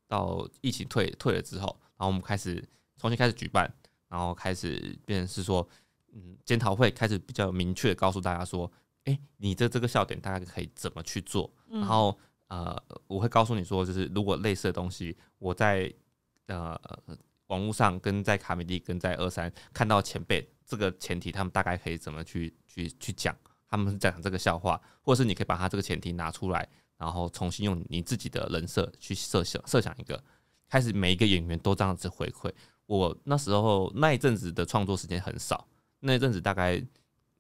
到疫情退退了之后，然后我们开始重新开始举办，然后开始变成是说，嗯，检讨会开始比较明确告诉大家说，哎，你的这个笑点大概可以怎么去做，然后呃，我会告诉你说，就是如果类似的东西，我在呃网络上跟在卡米蒂跟在二三看到前辈这个前提，他们大概可以怎么去去去讲，他们是讲这个笑话，或者是你可以把他这个前提拿出来。然后重新用你自己的人设去设想设想一个，开始每一个演员都这样子回馈。我那时候那一阵子的创作时间很少，那一阵子大概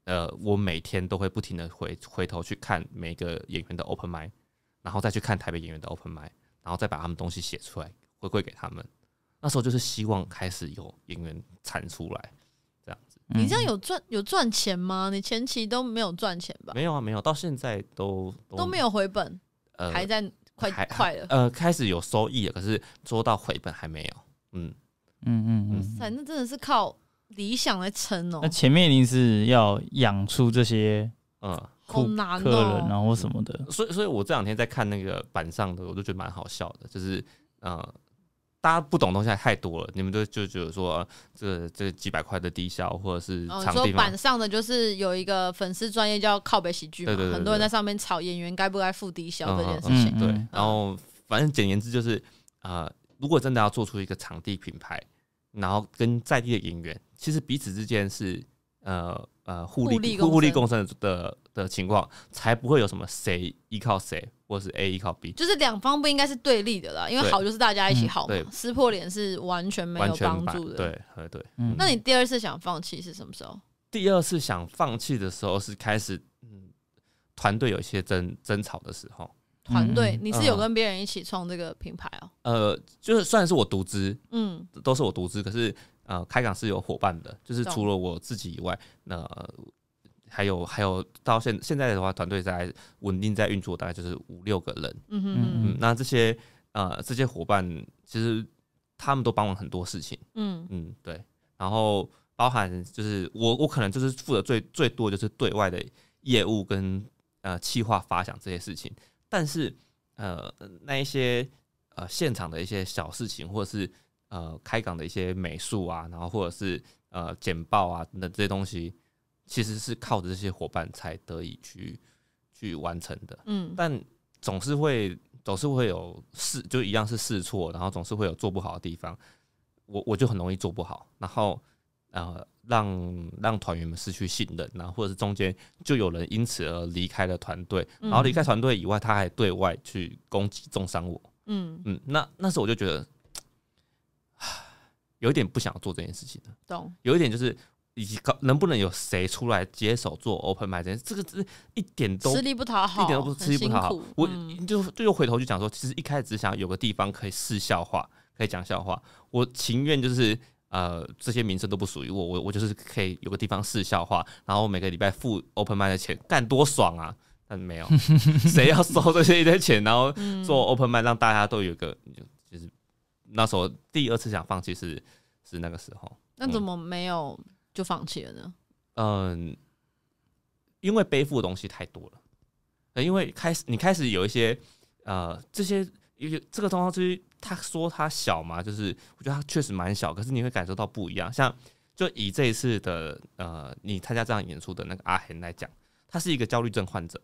呃，我每天都会不停的回回头去看每个演员的 open m i 然后再去看台北演员的 open m i 然后再把他们东西写出来回馈给他们。那时候就是希望开始有演员产出来这样子。你这样有赚有赚钱吗？你前期都没有赚钱吧？没有啊，没有，到现在都都没有回本。还在快快了，呃，开始有收益了，可是做到回本还没有。嗯嗯嗯嗯，反正真的是靠理想来撑哦。那前面一定是要养出这些嗯好难客人，然后什么的。所以，所以我这两天在看那个板上的，我都觉得蛮好笑的，就是呃。大家不懂东西还太多了，你们都就觉得说这这几百块的低消或者是场地板上的就是有一个粉丝专业叫靠北喜剧嘛，很多人在上面吵演员该不该付低消这件事情。对，然后反正简言之就是啊，如果真的要做出一个场地品牌，然后跟在地的演员，其实彼此之间是呃呃互利互利共生。的的情况，才不会有什么谁依靠谁。或是 A 依靠 B，就是两方不应该是对立的啦，因为好就是大家一起好嘛，撕破脸是完全没有帮助的。对，对，那你第二次想放弃是什么时候？第二次想放弃的时候是开始，嗯，团队有一些争争吵的时候。团队，你是有跟别人一起创这个品牌哦？呃，就是虽然是我独资，嗯，都是我独资，可是呃，开港是有伙伴的，就是除了我自己以外，那。还有还有，到现现在的话，团队在稳定在运作，大概就是五六个人。嗯嗯嗯那这些呃这些伙伴，其实他们都帮我很多事情。嗯嗯，对。然后包含就是我我可能就是负责最最多就是对外的业务跟呃企划发想这些事情，但是呃那一些呃现场的一些小事情，或者是呃开港的一些美术啊，然后或者是呃简报啊等等这些东西。其实是靠着这些伙伴才得以去去完成的，嗯，但总是会总是会有试，就一样是试错，然后总是会有做不好的地方，我我就很容易做不好，然后呃让让团员们失去信任，然后或者是中间就有人因此而离开了团队，然后离开团队以外，他还对外去攻击重伤我，嗯。嗯，那那时候我就觉得 有一点不想做这件事情的，懂，有一点就是。以及能不能有谁出来接手做 open 麦这件事，这个是一点都吃力不讨好，一点都不吃力不讨好。我就就又回头就讲说，其实一开始只想有个地方可以试笑话，可以讲笑话。我情愿就是呃这些名声都不属于我，我我就是可以有个地方试笑话，然后每个礼拜付 open 麦的钱，干多爽啊！但没有 谁要收这些一堆钱，然后做 open 麦让大家都有个，就是那时候第二次想放弃是是那个时候。那怎么没有？就放弃了呢？嗯，因为背负的东西太多了。因为开始你开始有一些呃这些，因为这个东西他说他小嘛，就是我觉得他确实蛮小，可是你会感受到不一样。像就以这一次的呃你参加这样演出的那个阿恒来讲，他是一个焦虑症患者，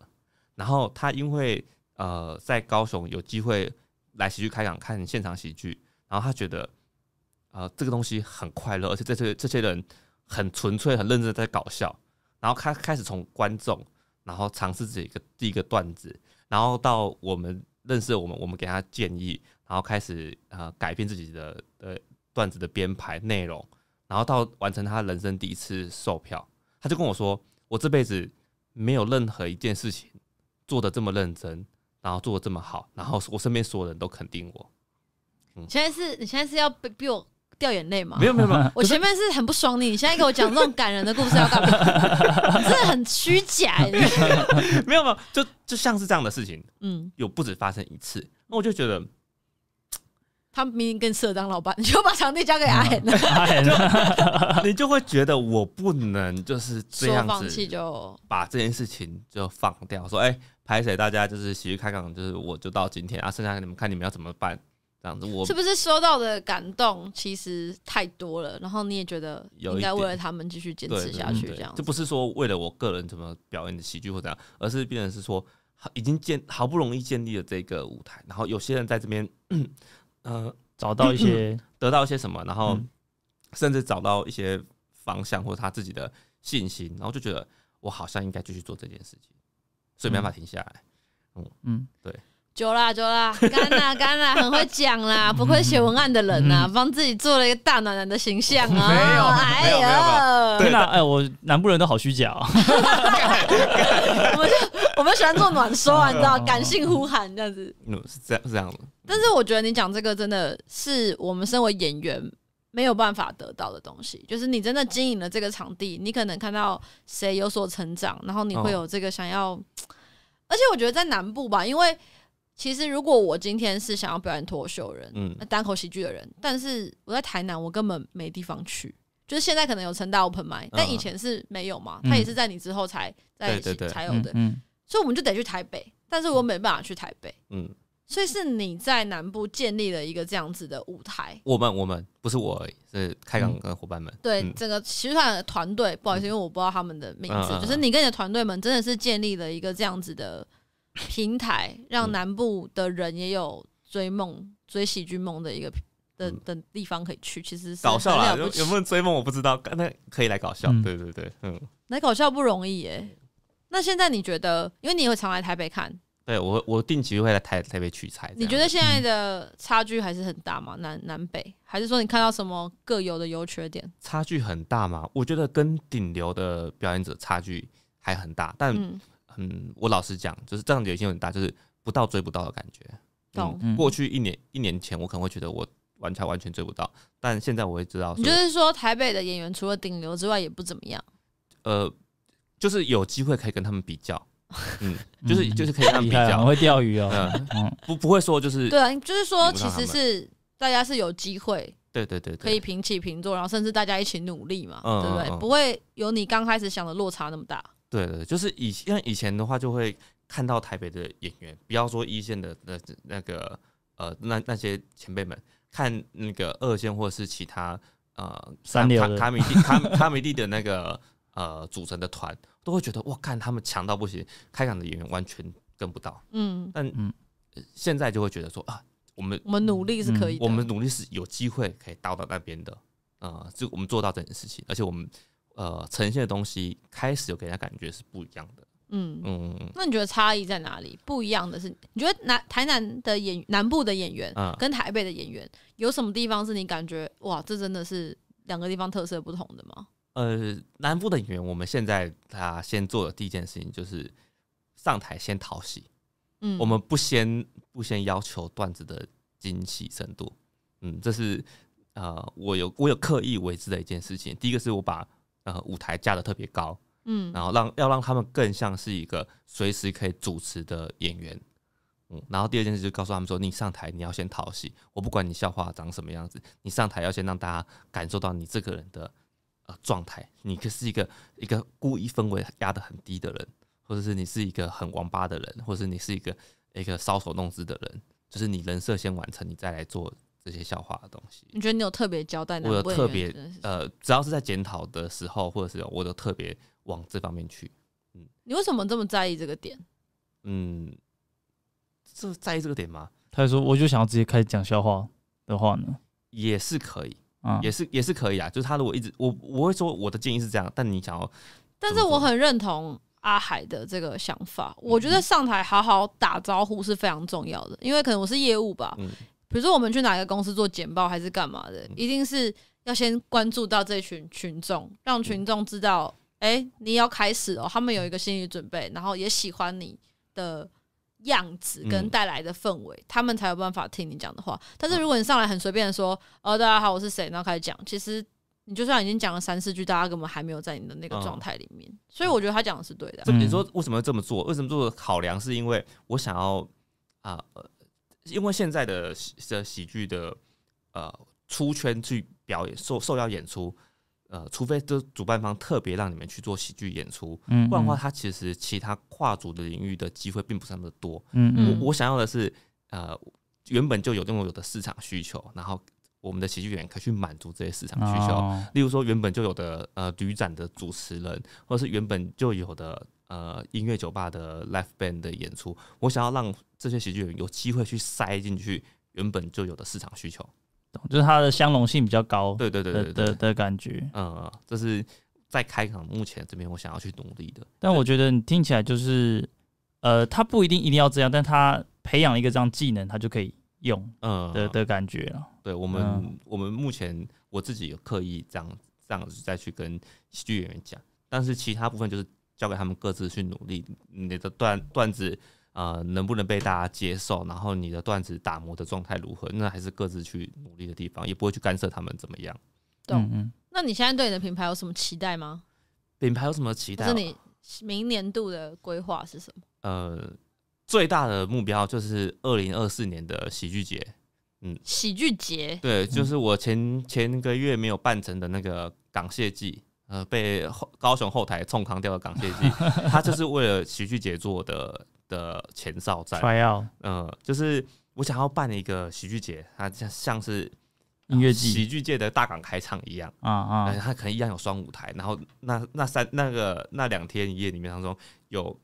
然后他因为呃在高雄有机会来喜剧开港看现场喜剧，然后他觉得呃这个东西很快乐，而且这些这些人。很纯粹、很认真在搞笑，然后开开始从观众然后尝试这一个第一个段子，然后到我们认识我们，我们给他建议，然后开始呃改变自己的呃段子的编排内容，然后到完成他人生第一次售票，他就跟我说，我这辈子没有任何一件事情做的这么认真，然后做的这么好，然后我身边所有人都肯定我。嗯，现在是你现在是要逼逼我。掉眼泪吗？没有没有没有，我前面是很不爽你，你现在给我讲这种感人的故事要干嘛？真的很虚假。没有没有，就就像是这样的事情，嗯，有不止发生一次，那我就觉得他明明更适合当老板，你就把场地交给阿 henn，你就会觉得我不能就是这样子，就把这件事情就放掉，说哎，拍谁？大家就是喜剧开港，就是我就到今天啊，剩下你们看你们要怎么办。这样子，我是不是收到的感动其实太多了？然后你也觉得应该为了他们继续坚持下去，这样。这不是说为了我个人怎么表演的喜剧或怎样，而是变成是说已经建好不容易建立了这个舞台，然后有些人在这边，呃，找到一些得到一些什么，然后甚至找到一些方向或者他自己的信心，然后就觉得我好像应该继续做这件事情，所以没办法停下来。嗯嗯，对。久啦久啦，干啦干啦，很会讲啦，不会写文案的人呐，帮自己做了一个大暖男的形象啊！没有，哎呀，天哪，哎，我南部人都好虚假哦。我们就我们喜欢做暖说啊，你知道，感性呼喊这样子。嗯，是这样是这样的。但是我觉得你讲这个真的是我们身为演员没有办法得到的东西，就是你真的经营了这个场地，你可能看到谁有所成长，然后你会有这个想要。而且我觉得在南部吧，因为。其实，如果我今天是想要表演脱口秀人，嗯，单口喜剧的人，但是我在台南，我根本没地方去。就是现在可能有成大 open 麦，但以前是没有嘛。他也是在你之后才在才有的，嗯。所以我们就得去台北，但是我没办法去台北，嗯。所以是你在南部建立了一个这样子的舞台。我们我们不是我，是开港的伙伴们。对，整个喜剧团的团队，不好意思，因为我不知道他们的名字，就是你跟你的团队们真的是建立了一个这样子的。平台让南部的人也有追梦、追喜剧梦的一个的的地方可以去，其实搞笑啦，有有没有追梦我不知道，那可以来搞笑，对对对，嗯，来搞笑不容易耶。那现在你觉得，因为你会常来台北看，对我我定期会来台台北取材，你觉得现在的差距还是很大吗？南南北，还是说你看到什么各有的优缺点？差距很大吗？我觉得跟顶流的表演者差距还很大，但。嗯，我老实讲，就是这样野心很大，就是不到追不到的感觉。嗯，过去一年一年前，我可能会觉得我完全完全追不到，但现在我会知道。你就是说，台北的演员除了顶流之外，也不怎么样。呃，就是有机会可以跟他们比较。嗯，就是就是可以跟他们比较。会钓鱼哦。嗯，不不会说就是对啊，就是说其实是大家是有机会。对对对，可以平起平坐，然后甚至大家一起努力嘛，对不对？不会有你刚开始想的落差那么大。对对，就是以因为以前的话，就会看到台北的演员，不要说一线的那那个呃那那些前辈们，看那个二线或者是其他呃三流卡米蒂卡卡米蒂的那个呃组成的团，都会觉得哇，看他们强到不行，开港的演员完全跟不到。嗯，但嗯，现在就会觉得说啊，我们我们努力是可以，我们努力是有机会可以到到那边的，呃，就我们做到这件事情，而且我们。呃，呈现的东西开始有给人家感觉是不一样的。嗯嗯，那你觉得差异在哪里？不一样的是，你觉得南台南的演南部的演员跟台北的演员有什么地方是你感觉哇，这真的是两个地方特色不同的吗？呃，南部的演员，我们现在他先做的第一件事情就是上台先讨喜。嗯，我们不先不先要求段子的惊喜程度。嗯，这是呃，我有我有刻意为之的一件事情。第一个是我把呃，舞台架的特别高，嗯，然后让要让他们更像是一个随时可以主持的演员，嗯，然后第二件事就告诉他们说，你上台你要先讨喜，我不管你笑话长什么样子，你上台要先让大家感受到你这个人的呃状态，你可是一个一个故意氛围压得很低的人，或者是你是一个很王八的人，或者是你是一个一个搔首弄姿的人，就是你人设先完成，你再来做。这些笑话的东西，你觉得你有特别交代？我有特别呃，只要是在检讨的时候，或者是我都特别往这方面去。嗯，你为什么这么在意这个点？嗯，这在意这个点吗？他就说，我就想要直接开始讲笑话的话呢，也是可以啊，也是也是可以啊。就是他如果一直我我会说我的建议是这样，但你想要，但是我很认同阿海的这个想法。我觉得上台好好打招呼是非常重要的，因为可能我是业务吧。比如说我们去哪个公司做简报还是干嘛的，一定是要先关注到这群群众，让群众知道，哎，你要开始哦，他们有一个心理准备，然后也喜欢你的样子跟带来的氛围，他们才有办法听你讲的话。但是如果你上来很随便的说，哦，大家好，我是谁，然后开始讲，其实。你就算已经讲了三四句，大家根本还没有在你的那个状态里面，所以我觉得他讲的是对的。你说为什么要这么做？为什么做的考量？是因为我想要啊，因为现在的的喜剧的呃出圈去表演受受邀演出，呃，除非这主办方特别让你们去做喜剧演出，嗯，不然的话，他其实其他跨组的领域的机会并不是那么多。嗯嗯，我我想要的是呃，原本就有拥有的市场需求，然后。我们的喜剧演员可以去满足这些市场需求，例如说原本就有的呃旅展的主持人，或者是原本就有的呃音乐酒吧的 live band 的演出，我想要让这些喜剧演员有机会去塞进去原本就有的市场需求，就是它的相容性比较高，对对对对的的感觉，嗯，这是在开场目前这边我想要去努力的。但我觉得你听起来就是，呃，他不一定一定要这样，但他培养一个这样技能，他就可以。用嗯的的感觉啊，对我们我们目前我自己有刻意这样这样子再去跟喜剧演员讲，但是其他部分就是交给他们各自去努力。你的段段子呃能不能被大家接受，然后你的段子打磨的状态如何，那还是各自去努力的地方，也不会去干涉他们怎么样。懂嗯，那你现在对你的品牌有什么期待吗？品牌有什么期待？是你明年度的规划是什么？呃。最大的目标就是二零二四年的喜剧节，嗯，喜剧节，对，就是我前前个月没有办成的那个港谢季，呃，被高雄后台冲扛掉的港谢季，他就是为了喜剧节做的的前哨战，嗯，就是我想要办一个喜剧节，它像像是音乐季喜剧界的大港开场一样，啊啊，它可能一样有双舞台，然后那那三那个那两天一夜里面当中有。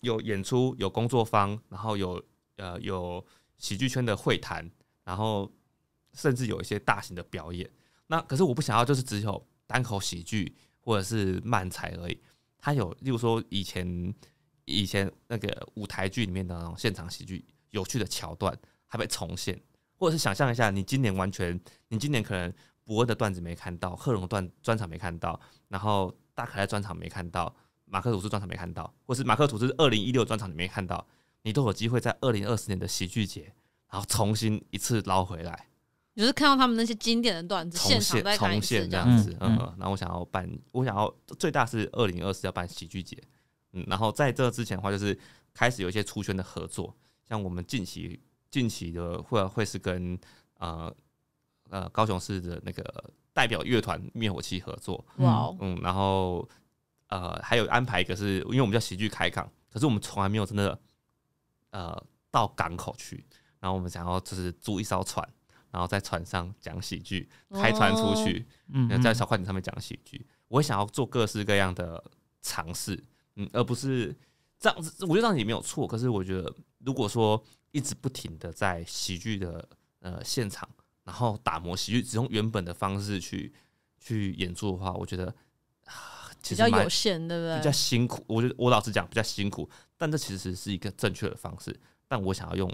有演出，有工作坊，然后有呃有喜剧圈的会谈，然后甚至有一些大型的表演。那可是我不想要，就是只有单口喜剧或者是漫才而已。它有，例如说以前以前那个舞台剧里面的那种现场喜剧，有趣的桥段还被重现，或者是想象一下，你今年完全，你今年可能伯恩的段子没看到，贺龙段专场没看到，然后大可爱专场没看到。马克吐斯专场没看到，或是马克吐斯二零一六专场你没看到，你都有机会在二零二四年的喜剧节，然后重新一次捞回来。就是看到他们那些经典的段子，重现重现这样子。嗯，然后我想要办，我想要最大是二零二四要办喜剧节。嗯，然后在这之前的话，就是开始有一些出圈的合作，像我们近期近期的会会是跟呃呃高雄市的那个代表乐团灭火器合作。哇，嗯，然后。呃，还有安排一个是，因为我们叫喜剧开港，可是我们从来没有真的呃到港口去，然后我们想要就是租一艘船，然后在船上讲喜剧，开船出去，嗯，在小快艇上面讲喜剧。我想要做各式各样的尝试，嗯，而不是这样子。我觉得这样也没有错，可是我觉得如果说一直不停的在喜剧的呃现场，然后打磨喜剧，只用原本的方式去去演出的话，我觉得。比较有限，对不对？比较辛苦，我觉得我老实讲比较辛苦，但这其实是一个正确的方式。但我想要用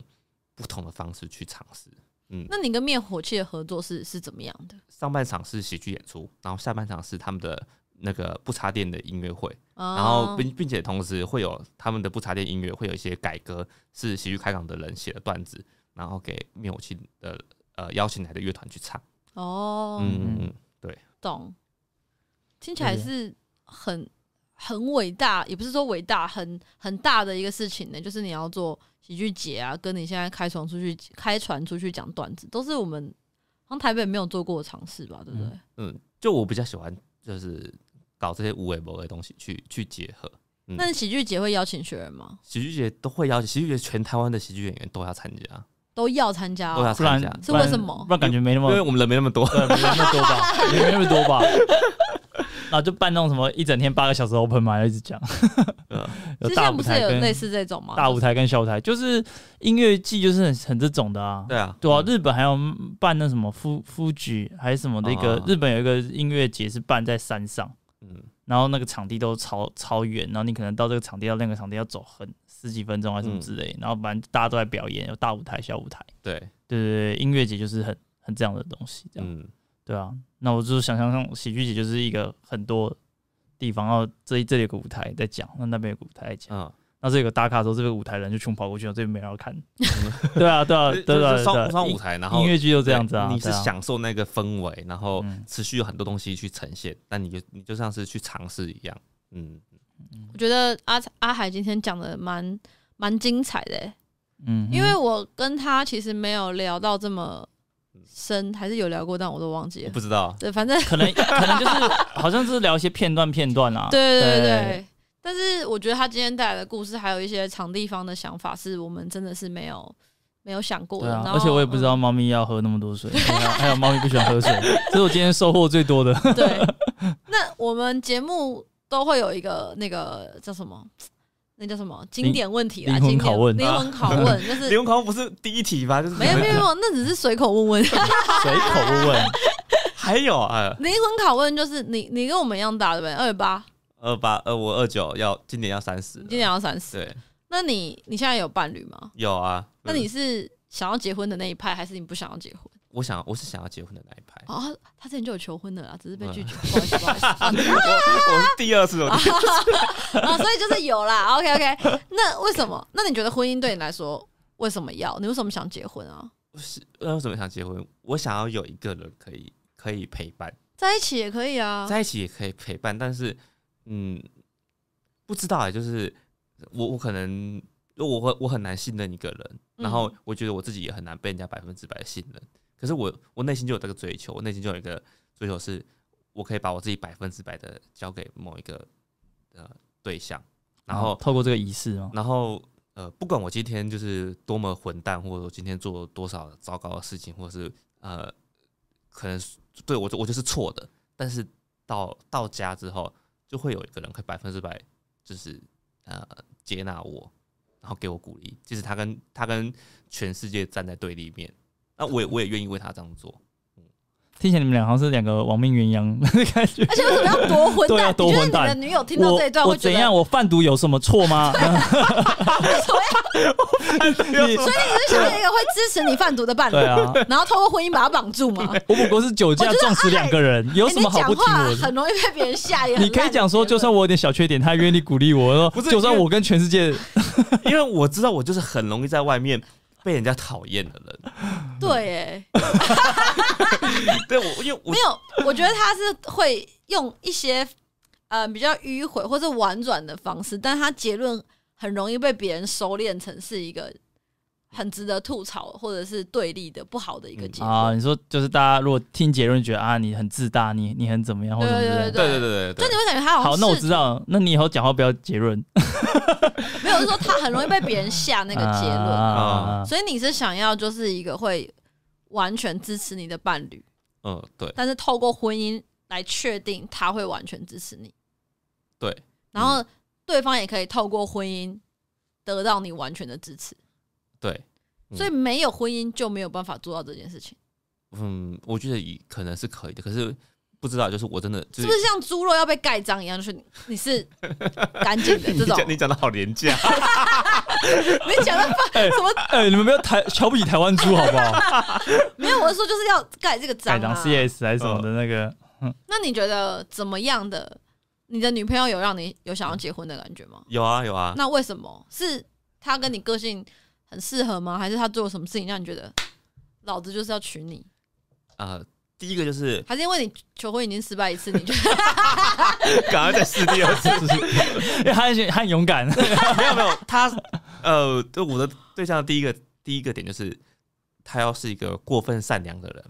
不同的方式去尝试。嗯，那你跟灭火器的合作是是怎么样的？上半场是喜剧演出，然后下半场是他们的那个不插电的音乐会，然后并并且同时会有他们的不插电音乐会有一些改革，是喜剧开港的人写的段子，然后给灭火器的呃邀请来的乐团去唱。哦，嗯嗯，对，懂，听起来是。很很伟大，也不是说伟大，很很大的一个事情呢。就是你要做喜剧节啊，跟你现在开船出去开船出去讲段子，都是我们好像台北没有做过的尝试吧？对不对？嗯，就我比较喜欢就是搞这些无为博的东西去去结合。那喜剧节会邀请学员吗？喜剧节都会邀请，喜剧节全台湾的喜剧演员都要参加，都要参加，都要参加，是为什么？不然感觉没那么，因为我们人没那么多，没那么多吧？没那么多吧？然后就办那种什么一整天八个小时 open 嘛，一直讲。之前不是有类似这种吗？大舞台跟小舞台，就是音乐季，就是很很这种的啊。对啊，对啊。日本还有办那什么夫夫举还是什么的一个，日本有一个音乐节是办在山上。嗯，然后那个场地都超超远，然后你可能到这个场地到那个场地要走很十几分钟还是什么之类，然后反正大家都在表演，有大舞台、小舞台。对对对对，音乐节就是很很这样的东西，这样对啊。那我就想象上喜剧节就是一个很多地方，然后这这里有个舞台在讲，那那边有个舞台在讲。那这个打卡的时候，这个舞台人就全跑过去了，这边没人看。对啊，对啊，对啊，双双舞台，然后音乐剧就这样子啊。你是享受那个氛围，然后持续有很多东西去呈现，那你就你就像是去尝试一样。嗯，我觉得阿阿海今天讲的蛮蛮精彩的。嗯，因为我跟他其实没有聊到这么深，还是有聊过，但我都忘记了。不知道。对，反正可能可能就是好像是聊一些片段片段啊。对对对。但是我觉得他今天带来的故事，还有一些场地方的想法，是我们真的是没有没有想过的。而且我也不知道猫咪要喝那么多水，还有猫咪不喜欢喝水，这是我今天收获最多的。对，那我们节目都会有一个那个叫什么？那叫什么经典问题啊？灵魂拷问，灵魂拷问就是灵魂拷问不是第一题吧？就是没有没有没有，那只是随口问问，随口问问。还有啊，灵魂拷问就是你你跟我们一样大对不对？二八。二八二五二九要今年要三十，今年要三十。对，那你你现在有伴侣吗？有啊。那你是想要结婚的那一派，还是你不想要结婚？我想，我是想要结婚的那一派。哦，他之前就有求婚的啦，只是被拒绝。不好意思，不好意思。我我是第二次。啊，所以就是有啦。OK OK。那为什么？那你觉得婚姻对你来说为什么要？你为什么想结婚啊？是为什么想结婚？我想要有一个人可以可以陪伴，在一起也可以啊，在一起也可以陪伴，但是。嗯，不知道哎，就是我我可能我会我很难信任一个人，然后我觉得我自己也很难被人家百分之百的信任。可是我我内心就有这个追求，我内心就有一个追求，是我可以把我自己百分之百的交给某一个呃对象，然后透过这个仪式哦，然后呃，不管我今天就是多么混蛋，或者说今天做多少糟糕的事情，或者是呃，可能对我我就是错的，但是到到家之后。就会有一个人可以百分之百，就是呃接纳我，然后给我鼓励。即使他跟他跟全世界站在对立面，那我也我也愿意为他这样做。听起来你们俩好像是两个亡命鸳鸯的感觉，而且为什么要夺混蛋？多混蛋！你的女友听到这一段，会怎样？我贩毒有什么错吗？所以你是想要一个会支持你贩毒的伴侣，对啊，然后透过婚姻把他绑住吗？我不过是酒驾撞死两个人，有什么好不听我？很容易被别人吓。你可以讲说，就算我有点小缺点，他愿意鼓励我。说不是，就算我跟全世界，因为我知道我就是很容易在外面。被人家讨厌的人，对，哎，对我，因为没有，我觉得他是会用一些呃比较迂回或者婉转的方式，但他结论很容易被别人收敛成是一个很值得吐槽或者是对立的不好的一个结论啊。你说就是大家如果听结论觉得啊你很自大，你你很怎么样，或者对对对对对对，就你会感觉他好。好，那我知道，那你以后讲话不要结论。没有，是说他很容易被别人下那个结论啊，所以你是想要就是一个会完全支持你的伴侣，嗯，对，但是透过婚姻来确定他会完全支持你，对，然后对方也可以透过婚姻得到你完全的支持，对，所以没有婚姻就没有办法做到这件事情。嗯，我觉得可能是可以的，可是。不知道，就是我真的是不是像猪肉要被盖章一样，就是你是干净的 这种。你讲的好廉价，你讲的什么？哎，你们不要台瞧不起台湾猪好不好？没有，我是说就是要盖这个章啊，CS 还是什么的那个。那你觉得怎么样的？你的女朋友有让你有想要结婚的感觉吗？有啊，有啊。那为什么？是她跟你个性很适合吗？还是他做了什么事情让你觉得老子就是要娶你？啊。第一个就是，还是因为你求婚已经失败一次，你就赶快再试第二次，因为他很他很勇敢。没有没有，他呃，就我的对象第一个第一个点就是，他要是一个过分善良的人，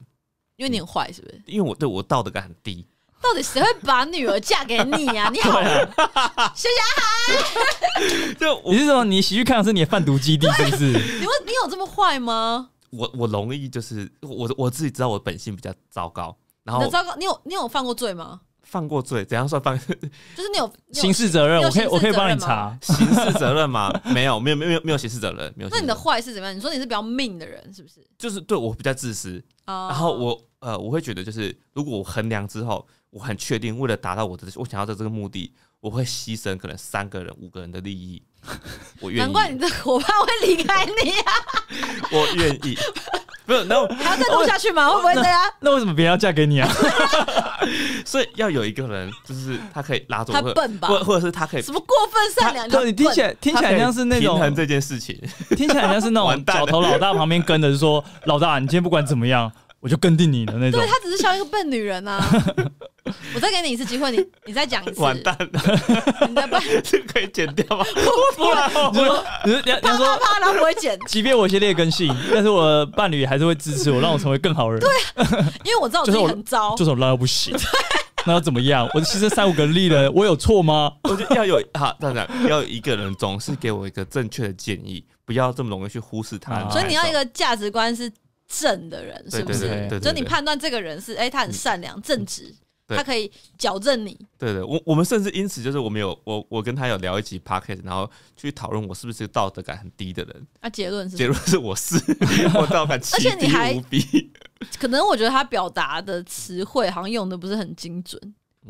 因为你很坏，是不是？因为我对我道德感很低。到底谁会把女儿嫁给你啊？你好，谢谢海。就你是说你喜剧看的是你的贩毒基地，是不是？你问你有这么坏吗？我我容易就是我我自己知道我本性比较糟糕，然后糟糕，你有你有犯过罪吗？犯过罪，怎样算犯？就是你有刑事责任，我可以我可以帮你查刑事责任吗？没有，没有，没有，没有刑事责任，没有。那你的坏是怎么样？你说你是比较命的人，是不是？就是对我比较自私，然后我呃，我会觉得就是如果我衡量之后，我很确定，为了达到我的我想要的这个目的，我会牺牲可能三个人、五个人的利益。我愿意。难怪你的伙伴会离开你啊！我愿意。不是，那还要再弄下去吗？会不会这样？那为什么别人要嫁给你啊？所以要有一个人，就是他可以拉住，他笨吧？或或者是他可以什么过分善良？对，你听起来听起来像是那种平衡这件事情，听起来像是那种小头老大旁边跟的，说老大，你今天不管怎么样，我就跟定你的那种。对他只是像一个笨女人啊。我再给你一次机会，你你再讲一次。完蛋了，你的伴 这个可以剪掉吗？不然，你说，你说，啪啪啪，然后不会剪。即便我先劣根性，但是我伴侣还是会支持我，让我成为更好人。对，因为我知道我自己很糟，就是我烂到不行。那要怎么样？我牺牲三五个例了，我有错吗？我觉得要有好，当然要有一个人总是给我一个正确的建议，不要这么容易去忽视他。所以你要一个价值观是正的人，是不是？就你判断这个人是，哎，他很善良、正直。他可以矫正你。对对，我我们甚至因此就是我们有我我跟他有聊一集 podcast，然后去讨论我是不是道德感很低的人。啊，结论是结论是我是，我道德感而且你还可能我觉得他表达的词汇好像用的不是很精准。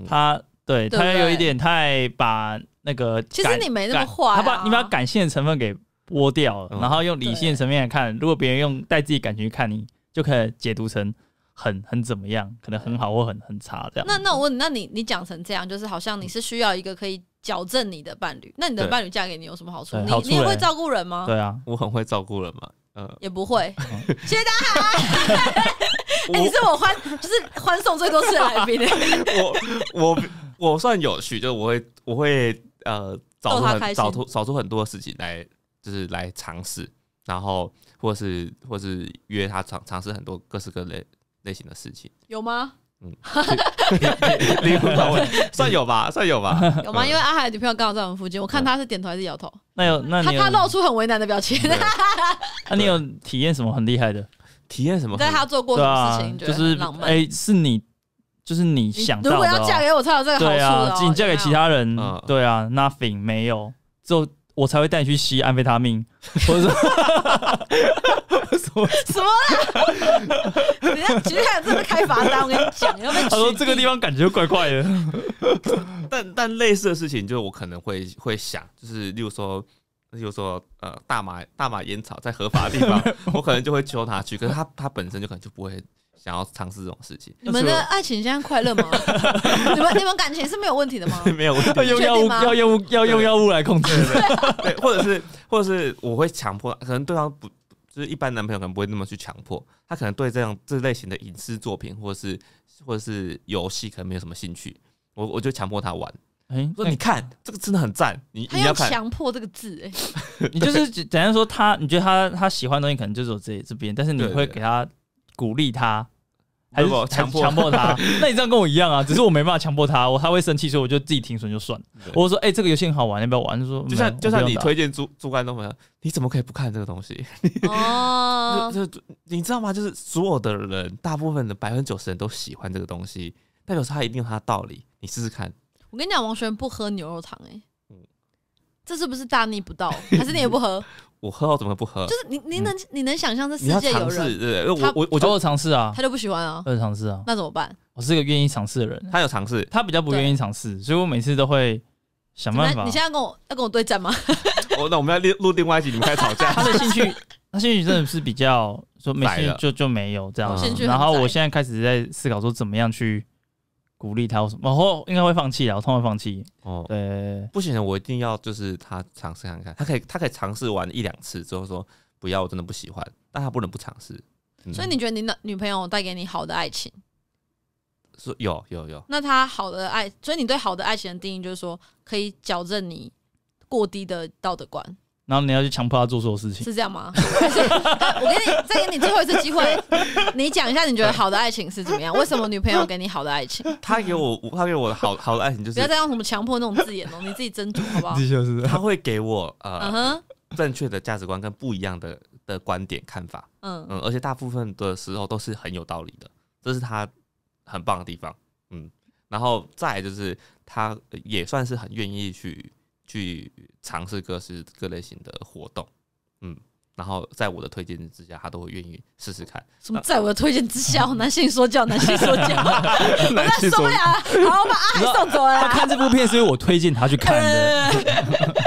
他对他有一点太把那个，其实你没那么坏，他把你把感性的成分给剥掉了，然后用理性的层面来看，如果别人用带自己感情去看你，就可以解读成。很很怎么样？可能很好或很很差这样。那那我问，那你你讲成这样，就是好像你是需要一个可以矫正你的伴侣。那你的伴侣嫁给你有什么好处？你你会照顾人吗？对啊，我很会照顾人嘛。呃，也不会。谢谢大家。哎，你是我欢就是欢送最多次的来宾。我我我算有趣，就是我会我会呃找出很找出找出很多事情来，就是来尝试，然后或是或是约他尝尝试很多各式各类。类型的事情有吗？嗯，离婚算有吧，算有吧。有吗？因为阿海的女朋友刚好在我们附近，我看他是点头还是摇头。那有那他他露出很为难的表情。那你有体验什么很厉害的？体验什么？在他做过什么事情？就是浪漫？哎，是你，就是你想到如果要嫁给我才有这个好处的。你嫁给其他人，对啊，nothing 没有，就我才会带你去吸安非他命，或者 说。什么什么？人家其实还真的开罚单，我跟你讲，要被他说这个地方感觉怪怪的。但但类似的事情，就是我可能会会想，就是例如说，例如说，呃，大麻大麻烟草在合法的地方，我可能就会求他去，可是他他本身就可能就不会想要尝试这种事情。你们的爱情现在快乐吗？你们你们感情是没有问题的吗？没有问题。用药物要用要用药物来控制，对，或者是或者是我会强迫，可能对方不。就是一般男朋友可能不会那么去强迫，他可能对这样这类型的影视作品或者是或者是游戏可能没有什么兴趣，我我就强迫他玩。哎，说你看这个真的很赞，你你要强迫这个字，哎，你就是等于说他？你觉得他他喜欢的东西可能就是这这边，但是你会给他鼓励他。还是强迫强迫他？那你这样跟我一样啊，只是我没办法强迫他，我他会生气，所以我就自己停损就算了。我说，哎，这个游戏很好玩，要不要玩？就说，就像就像你推荐猪猪肝都没有，你怎么可以不看这个东西？哦，就你知道吗？就是所有的人，大部分的百分之九十人都喜欢这个东西，代表说他一定有他的道理。你试试看。我跟你讲，王璇不喝牛肉汤，哎，嗯，这是不是大逆不道？还是你也不喝？我喝，我怎么不喝？就是你，你能，你能想象这世界有人？对，我我我就尝试啊，他就不喜欢啊，会尝试啊，那怎么办？我是个愿意尝试的人，他有尝试，他比较不愿意尝试，所以我每次都会想办法。你现在跟我要跟我对战吗？我 那我们要录录另外一集，你们开始吵架。他的兴趣，他兴趣真的是比较说没兴趣就就没有这样。然后我现在开始在思考说怎么样去。鼓励他，然后应该会放弃啊，我通常放弃。哦，对，不行，我一定要就是他尝试看看，他可以，他可以尝试玩一两次之后说不要，我真的不喜欢，但他不能不尝试。所以你觉得你的女朋友带给你好的爱情？是有有有。那他好的爱，所以你对好的爱情的定义就是说可以矫正你过低的道德观。然后你要去强迫他做所有事情，是这样吗？我给你再给你最后一次机会，你讲一下你觉得好的爱情是怎么样？为什么女朋友给你好的爱情？他给我，他给我的好好的爱情就是不要再用什么强迫那种字眼哦，你自己斟酌好不好？他会给我呃正确的价值观跟不一样的的观点看法，嗯嗯，而且大部分的时候都是很有道理的，这是他很棒的地方，嗯。然后再就是他也算是很愿意去去尝试各式各类型的活动，嗯。然后在我的推荐之下，他都会愿意试试看。什么在我的推荐之下？男性说教，男性说教，我在说呀。好，我把阿海送走了。他看这部片是因为我推荐他去看的。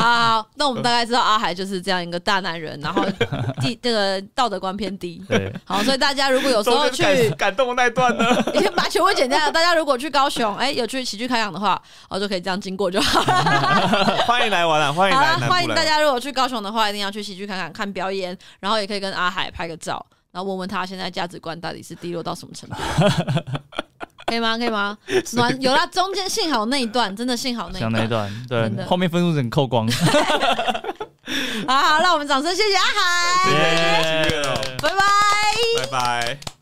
好，那我们大概知道阿海就是这样一个大男人，然后 低这个道德观偏低。对，好，所以大家如果有时候 去感动那段呢，你先把全部剪掉了。大家如果去高雄，哎，有去喜剧开讲的话，哦，就可以这样经过就好。欢迎来玩啊！欢迎来，欢迎大家如果去高雄的话，一定要去喜剧看看看表演，然后也可以跟阿海拍个照，然后问问他现在价值观到底是低落到什么程度。可以吗？可以吗？暖有啦，中间幸好那一段，真的幸好那一段，对，后面分数整扣光。好，好，让我们掌声谢谢阿海，谢谢，拜拜，拜拜。